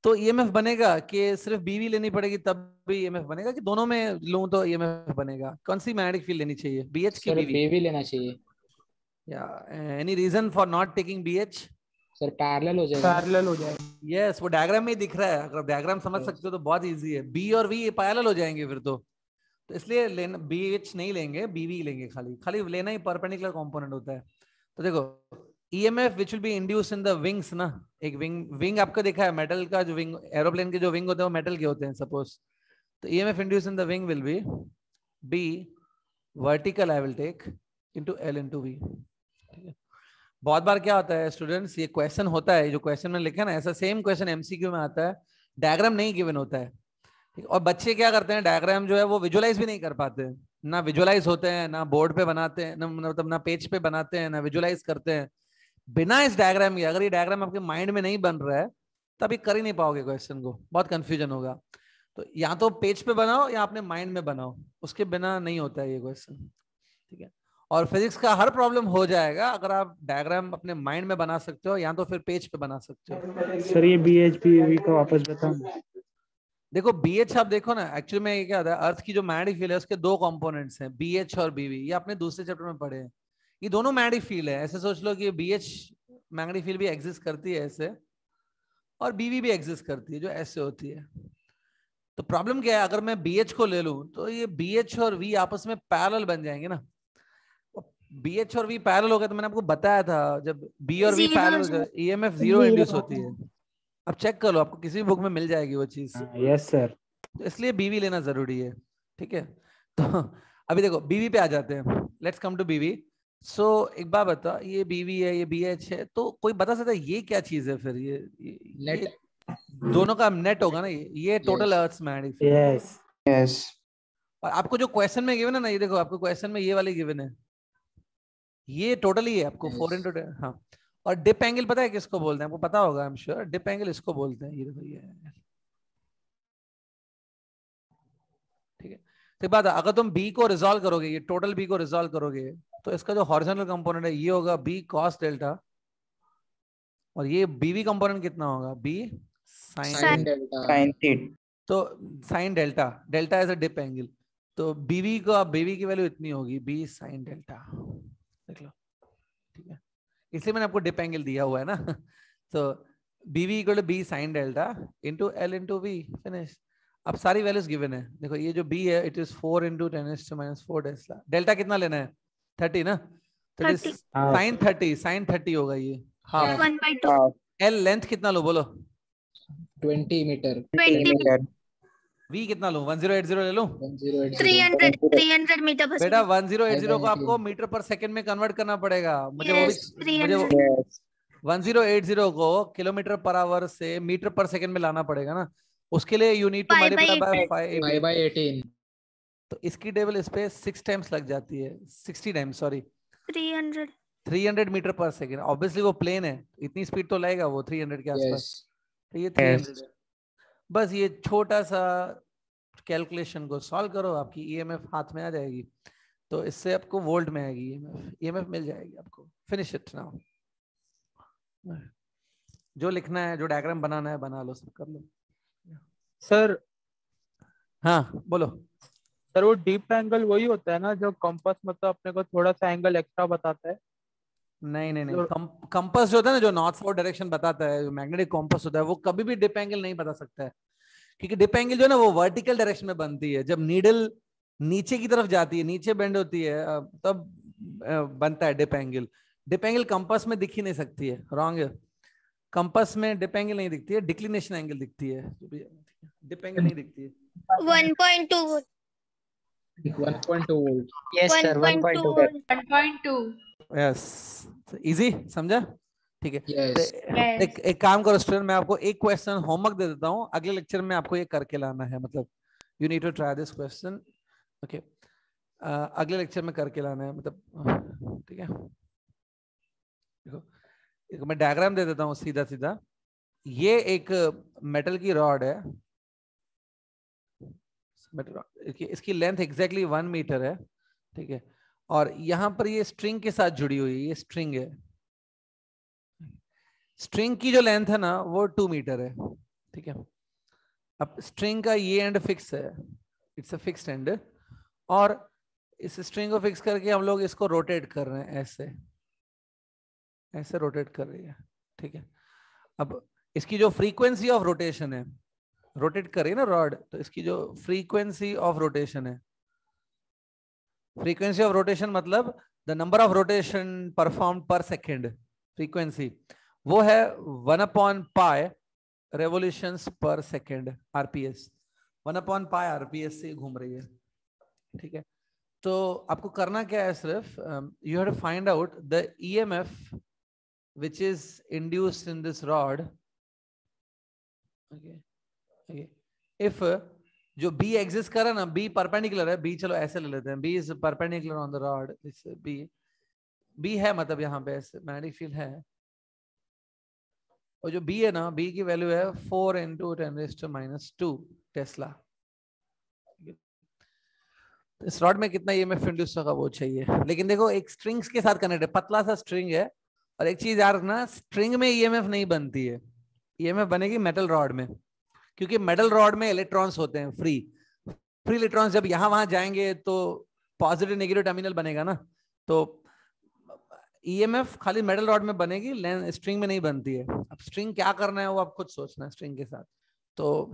तो ईएमएफ बनेगा कि सिर्फ़ बीवी लेनी पड़ेगी तब भी ईएमएफ बनेगा कि दोनों में लूँ तो ईएमएफ बनेगा? कौन सी मैग्नेटिक फ़ील्ड लेनी चाहिए? बीएच की सर बीवी लेना चाहिए। या any reason for not taking B H sir parallel हो जाएगा। पैरेलल हो जाएगा। यस वो डायग्राम में ही दिख रहा है। अगर डायग्राम समझ Yes. सकते हो तो बहुत इजी है। बी और वी पैरेलल हो जाएँगे फिर तो। तो इसलिए लेना बी एच नहीं लेंगे बीवी लेंगे खाली। खाली लेना ही परपेंडिकुलर कंपोनेंट होता है। तो देखो EMF which will be induce in the wings ना? एक विंग विंग आपको देखा है मेटल का जो विंग एरोप्लेन के जो विंग होते हैं, वो मेटल के होते हैं सपोज़ तो EMF induce in the wing will be B vertical I will take into L into V बहुत बार क्या होता है स्टूडेंट्स ये क्वेश्चन होता है, जो क्वेश्चन में लिखा ना, ऐसा सेम क्वेश्चन एमसीक्यू में आता है डायग्राम नहीं गिवन होता है। और बच्चे क्या करते हैं डायग्राम जो है वो विजुअलाइज भी नहीं कर पाते ना विजुअलाइज होते हैं, ना बोर्ड पे बनाते हैं, ना मतलब ना पेज पे बनाते हैं, ना विजुअलाइज करते हैं। बिना इस डायग्राम के अगर ये डायग्राम आपके माइंड में नहीं बन रहा है तभी कर ही नहीं पाओगे क्वेश्चन को। बहुत कंफ्यूजन होगा। तो या तो पेज पे बनाओ या अपने माइंड में बनाओ। उसके बिना नहीं होता है ये क्वेश्चन ठीक है? और फिजिक्स का हर प्रॉब्लम हो जाएगा अगर आप डायग्राम अपने माइंड में बना सकते हो या तो फिर पेज पे बना सकते हो। सर ये बी एच पी का वापस बताओ। देखो बी एच आप देखो ना एक्चुअली में ये क्या होता है अर्थ की जो मैग्नेटिक फ़ील्ड है उसके दो कंपोनेंट्स हैं बी एच और बीवी ये अपने दूसरे चैप्टर में पढ़े हैं। ये दोनों मैग्नेटिक फ़ील्ड है। ऐसे सोच लो कि बी एच मैग्नेटिक फ़ील्ड भी एग्जिस्ट करती है ऐसे और बीवी भी एग्जिस्ट करती है जो ऐसे होती है। तो प्रॉब्लम क्या है? अगर मैं बी एच को ले लूँ तो ये बी एच और वी आपस में पैरल बन जाएँगे ना। बी एच और वी पैरल हो गए तो मैंने आपको बताया था जब बी और वी पैरेलल हो zero. जाए ईएमएफ ज़ीरो इंड्यूस होती है। अब चेक कर लो आपको किसी भी बुक में मिल जाएगी वो चीज़। यस सर तो इसलिए बीवी लेना ज़रूरी है ठीक है? तो अभी देखो बीवी पे आ जाते हैं। लेट्स कम टू बीवी सो so, एक बात बता ये बीवी है ये बी एच है तो कोई बता सकता है ये क्या चीज़ है फिर? ये, ये. ये दोनों का नेट होगा ना ये ये total earth magnetic field yes और आपको जो क्वेश्चन में गिवन है ना ये देखो आपको क्वेश्चन में ये वाली गिवन है। ये टोटली है आपको फोर. इंटू हाँ। और डिप एंगल पता है किसको बोलते हैं? आपको पता होगा I am sure dip angle इसको बोलते हैं ये देखो ये। ठीक है। तो बात अगर तुम बी को रिजॉल्व करोगे ये टोटल बी को रिजॉल्व करोगे तो इसका जो हॉरिजॉन्टल कंपोनेंट है ये होगा बी कॉस डेल्टा और ये बीवी कंपोनेंट कितना होगा? बी साइन साइन डेल्टा तो sine delta delta as a dip angle तो बीवी को अब बीवी की वैल्यू इतनी होगी बी साइन डेल्टा देख लो। ठीक है। इसलिए मैंने आपको डिप एंगल दिया हुआ है ना। तो B V equal to B sine delta into L into V finish अब सारी वैल्यूज़ गिवन है। देखो ये जो बी है it is four into ten S to minus four delta कितना लेना है? थर्टी ना? तो Thirty. Sine thirty sine thirty होगा ये। हाँ। One by two. L length कितना लो बोलो? 20 मीटर। 20 meter v कितना लूँ? 1080 ले लूँ। 1080 300 300 मीटर पर बेटा सेकंड 1080 को आपको मीटर पर सेकंड में कन्वर्ट करना पड़ेगा। मुझे वो भी मुझे वो 300. 1080 को किलोमीटर पर आवर से मीटर पर सेकंड में लाना पड़ेगा ना। उसके लिए you need to multiply by 18. 5 5 by 18 तो इसकी टेबल इस पे 6 टाइम्स लग जाती है। 60 times sorry 300 300 metre per second. Obviously वो प्लेन है इतनी स्पीड तो लाएगा वो 300 के आसपास। Yes तो ये Yes. 300 है। बस ये छोटा सा कैलकुलेशन को सॉल्व करो आपकी ईएमएफ हाथ में आ जाएगी। तो इससे आपको वोल्ट में आएगी ईएमएफ ईएमएफ मिल जाएगी आपको। फिनिश इट नाउ जो लिखना है जो डायग्राम बनाना है बना लो सब कर लो। सर हाँ बोलो। सर वो डीप एंगल वही होता है ना जो कंपास मतलब अपने को थोड़ा सा एंगल एक्स्ट्रा बताता है। नहीं नहीं नहीं कंपास जो होता है ना जो नॉर्थ साउथ डायरेक्शन बताता है जो मैग्नेटिक कंपास होता है वो कभी भी डिप एंगल नहीं बता सकता है। क्योंकि डिप एंगल जो है ना वो वर्टिकल डायरेक्शन में बनती है। जब नीडल नीचे की तरफ़ जाती है नीचे बेंड होती है तब बनता है dip angle dip angle compass में दिख ही नहीं सकती है। रॉन्ग है। कंपास में डिप एंगल नहीं दिखती है डिक्लिनेशन एंगल दिखती है। डिप एंगल नहीं दिखती है। 1.2 1.2 volt. Yes, sir. 1.2 1.2. 1.2 yes easy समझा? ठीक है। Yes. तो एक एक काम करो स्टूडेंट मैं आपको एक क्वेश्चन होमवर्क दे देता हूँ। अगले लेक्चर में आपको ये करके लाना है मतलब you need to try this question okay अगले लेक्चर में करके लाना है मतलब ठीक है? देखो एक मैं डायग्राम दे देता हूँ सीधा सीधा ये एक मेटल की रॉड है rod, इसकी- लेंथ एग्जैक्टली वन मीटर है ठीक है? और यहाँ पर ये स्ट्रिंग के साथ जुड़ी हुई ये स्ट्रिंग है। स्ट्रिंग की जो लेंथ है ना वो टू मीटर है ठीक है? अब स्ट्रिंग का ये एंड फिक्स है इट्स अ फिक्स्ड एंड और इस स्ट्रिंग को फिक्स करके हम लोग इसको रोटेट कर रहे हैं ऐसे। ऐसे रोटेट कर रही है ठीक है? अब इसकी जो फ्रीक्वेंसी ऑफ़ रोटेशन है रोटेट कर ना रॉड तो इसकी जो फ्रीक्वेंसी ऑफ़ रोटेशन है। फ्रीक्वेंसी ऑफ़ रोटेशन मतलब the number of rotation perform per second frequency वो है one upon pi revolutions per second RPS one upon pi RPS से घूम रही है। ठीक है? तो आपको करना क्या है सिर्फ़ you have to find out the EMF which is induced in this rod okay uh, जो बी एग्जिस्ट कर रहा है ना बी परपेंडिकुलर है बी चलो ऐसे ले लेते हैं। B is perpendicular on the rod B B है मतलब यहाँ पे मैग्नेटिक फ़ील्ड है। और जो B है ना B की वैल्यू है four into ten raise to minus two tesla इस रॉड में कितना ईएमएफ इंड्यूस होगा वो चाहिए। लेकिन देखो एक स्ट्रिंग्स के साथ कनेक्ट है पतला सा स्ट्रिंग है। और एक चीज़ याद रखना स्ट्रिंग में ईएमएफ नहीं बनती है। ईएमएफ बनेगी मेटल रॉड में। क्योंकि मेडल रॉड में इलेक्ट्रॉन्स होते हैं फ्री फ्री इलेक्ट्रॉन्स जब यहाँ वहाँ जाएँगे तो पॉजिटिव नेगेटिव टर्मिनल बनेगा ना? तो ईएमएफ खाली मेटल रॉड में बनेगी स्ट्रिंग में नहीं बनती है। अब स्ट्रिंग क्या करना है वो आप खुद सोचना है स्ट्रिंग के साथ। तो।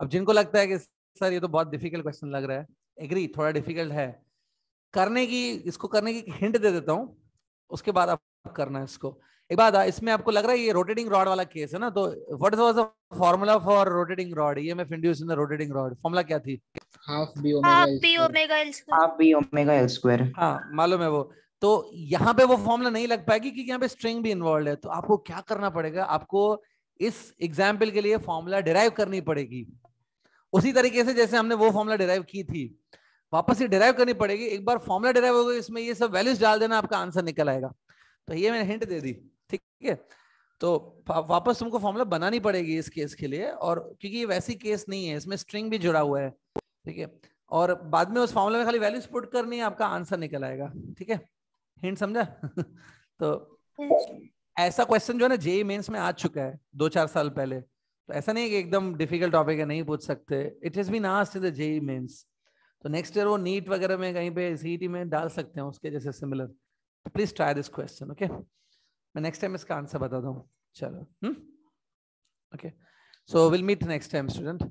अब जिनको लगता है कि सर ये तो बहुत डिफ़िकल्ट क्वेश्चन लग रहा है एग्री थोड़ा डिफ़िकल्ट है। करने की, इसको करने की हिंट दे देता हूँ, उसके बाद आप करना है इसको। एक बात आ, इसमें आपको लग रहा है ये रोटेटिंग रॉड वाला केस है ना? तो what was the formula for rotating rod EMF induced in the rotating rod formula क्या थी? Half b omega half L b square. omega L square. Half b omega L square. हाँ मालूम है वो। तो यहाँ पे वो फॉर्मूला नहीं लग पाएगी क्योंकि यहाँ पे स्ट्रिंग भी इन्वॉल्व है। तो आपको क्या करना पड़ेगा? आपको इस एग्ज़ाम्पल के लिए फॉर्मूला डिराइव करनी पड़ेगी। उसी तरीके से जैसे हमने वो फॉर्मूला डिराइव की थी वापस ये डिराइव करनी पड़ेगी। एक बार फॉर्मूला डिराइव होगा इसमें ये सब वैल्यूज़ डाल देना आपका आंसर निकल आएगा। तो ये मैंने हिंट दे दी। ठीक है? तो वापस तुमको फॉर्मूला बनानी पड़ेगी इस केस के लिए और क्योंकि ये वैसी केस नहीं है, इसमें स्ट्रिंग भी जुड़ा हुआ है, ठीक है? और बाद में उस फॉर्मूला में खाली वैल्यूज़ पुट करनी है, आपका आंसर निकल आएगा, ठीक है? हिंट समझा? तो ऐसा क्वेश्चन जो है ना जेई मेंस में आ चुका है, दो चार साल पहले। तो ऐसा नहीं है कि एकदम डिफ़िकल्ट टॉपिक है, नहीं पूछ सकते। It has been asked in the JEE Mains तो नेक्स्ट ईयर वो नीट वगैरह में कहीं पे सीईटी में डाल सकते हैं उसके जैसे similar please try this question okay मैं नेक्स्ट टाइम इसका आंसर बता हूँ चलो हम्म? Okay so will meet next time student